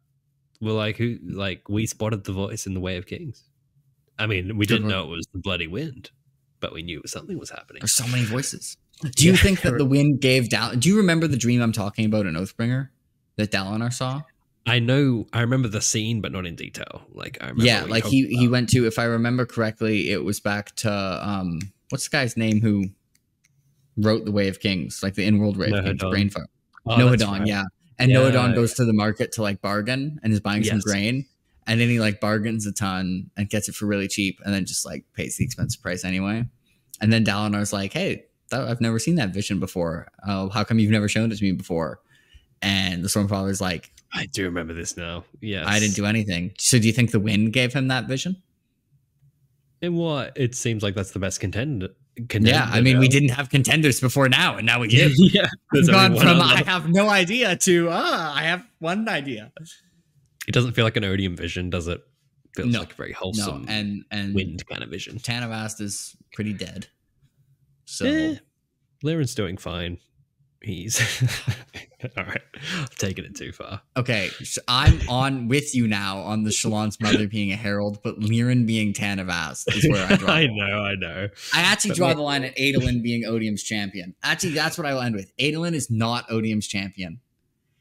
We're like who like we spotted the voice in the Way of Kings. I mean, we didn't know it was the bloody wind, but we knew something was happening. There's so many voices. [LAUGHS] Do you Yeah. think that the wind gave Dal? Do you remember the dream I'm talking about in Oathbringer that Dalinar saw? I know I remember the scene, but not in detail. Like I remember yeah, like he talked he went to, if I remember correctly, it was back to um, what's the guy's name who wrote the Way of Kings, like the in-world Way of Kings, Nohadon. Brainfuck. Oh, that's right. yeah. And Yeah, Nohadon goes to the market to like bargain and is buying some grain. And then he like bargains a ton and gets it for really cheap and then just like pays the expensive price anyway. And then Dalinar's like, hey, that, I've never seen that vision before. Uh, how come you've never shown it to me before? And the Stormfather's like, I do remember this now. Yes, I didn't do anything. So do you think the wind gave him that vision? And what it seems like that's the best contender. Contender yeah, I mean, we didn't have contenders before now, and now we [LAUGHS] do. yeah, We've gone from. I have no idea to ah, I have one idea. It doesn't feel like an Odium vision, does it? Feels No. like a very No, wholesome and and wind kind of vision. Tanavast is pretty dead. So Eh, Lirin's doing fine. He's [LAUGHS] all right. I've taken it too far. Okay, sh- I'm on with you now on the Shallan's mother being a herald, but Lirin being Tanavast is where I [LAUGHS] draw. I the line. know, I know. I actually But draw ma- the line at Adolin being Odium's champion. Actually, that's what I'll end with. Adolin is not Odium's champion.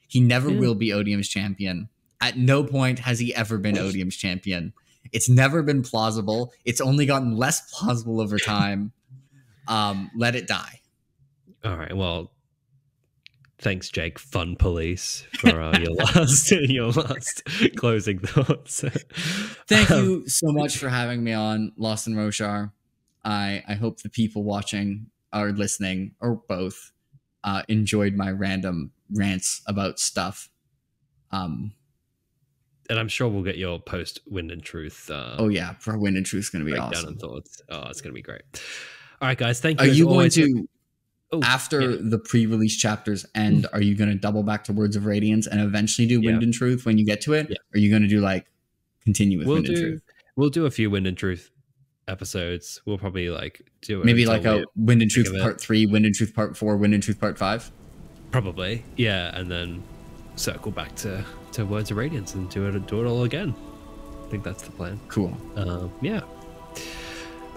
He never Yeah. will be Odium's champion. At no point has he ever been Odium's champion. It's never been plausible. It's only gotten less plausible over time. Um, let it die. All right. Well, thanks, Jake. Fun police for uh, your [LAUGHS] last [LAUGHS] your last closing thoughts. Thank Um, you so much for having me on Lost in Roshar. I I hope the people watching or listening or both uh, enjoyed my random rants about stuff. Um. and I'm sure we'll get your post Wind and Truth. Uh, Oh yeah, for Wind and Truth is going to be awesome. and thoughts. Oh, it's gonna be great. All right, guys. Thank you. Are you going to Oh, after yeah. the pre-release chapters end? Are you going to double back to Words of Radiance and eventually do Wind Yeah. and Truth when you get to it? Yeah. Are you going to do like continue with We'll Wind and do Truth? we'll do a few Wind and Truth episodes. We'll probably like do it Maybe like a Wind and Truth. Part Three, Wind and Truth Part Four, Wind and Truth Part Five. probably yeah, and then circle back to to Words of Radiance and do it do it all again. I think that's the plan. Cool. Um, yeah.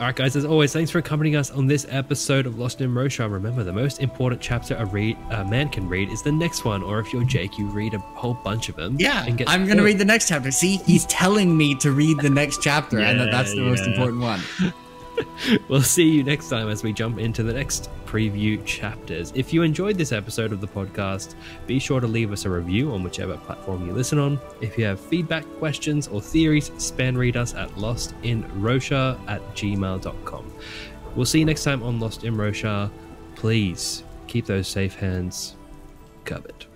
All right, guys. As always, thanks for accompanying us on this episode of Lost in Roshar. Remember, the most important chapter a read a man can read is the next one, or if you're Jake, you read a whole bunch of them. Yeah, and get I'm going to read the next chapter. See, he's telling me to read the next chapter, and that that's the most important one. [LAUGHS] We'll see you next time as we jump into the next preview chapters. If you enjoyed this episode of the podcast, be sure to leave us a review on whichever platform you listen on. If you have feedback, questions, or theories, spanreed us at lostinrosha at gmail.com. We'll see you next time on Lost in Roshar. Please keep those safe hands covered.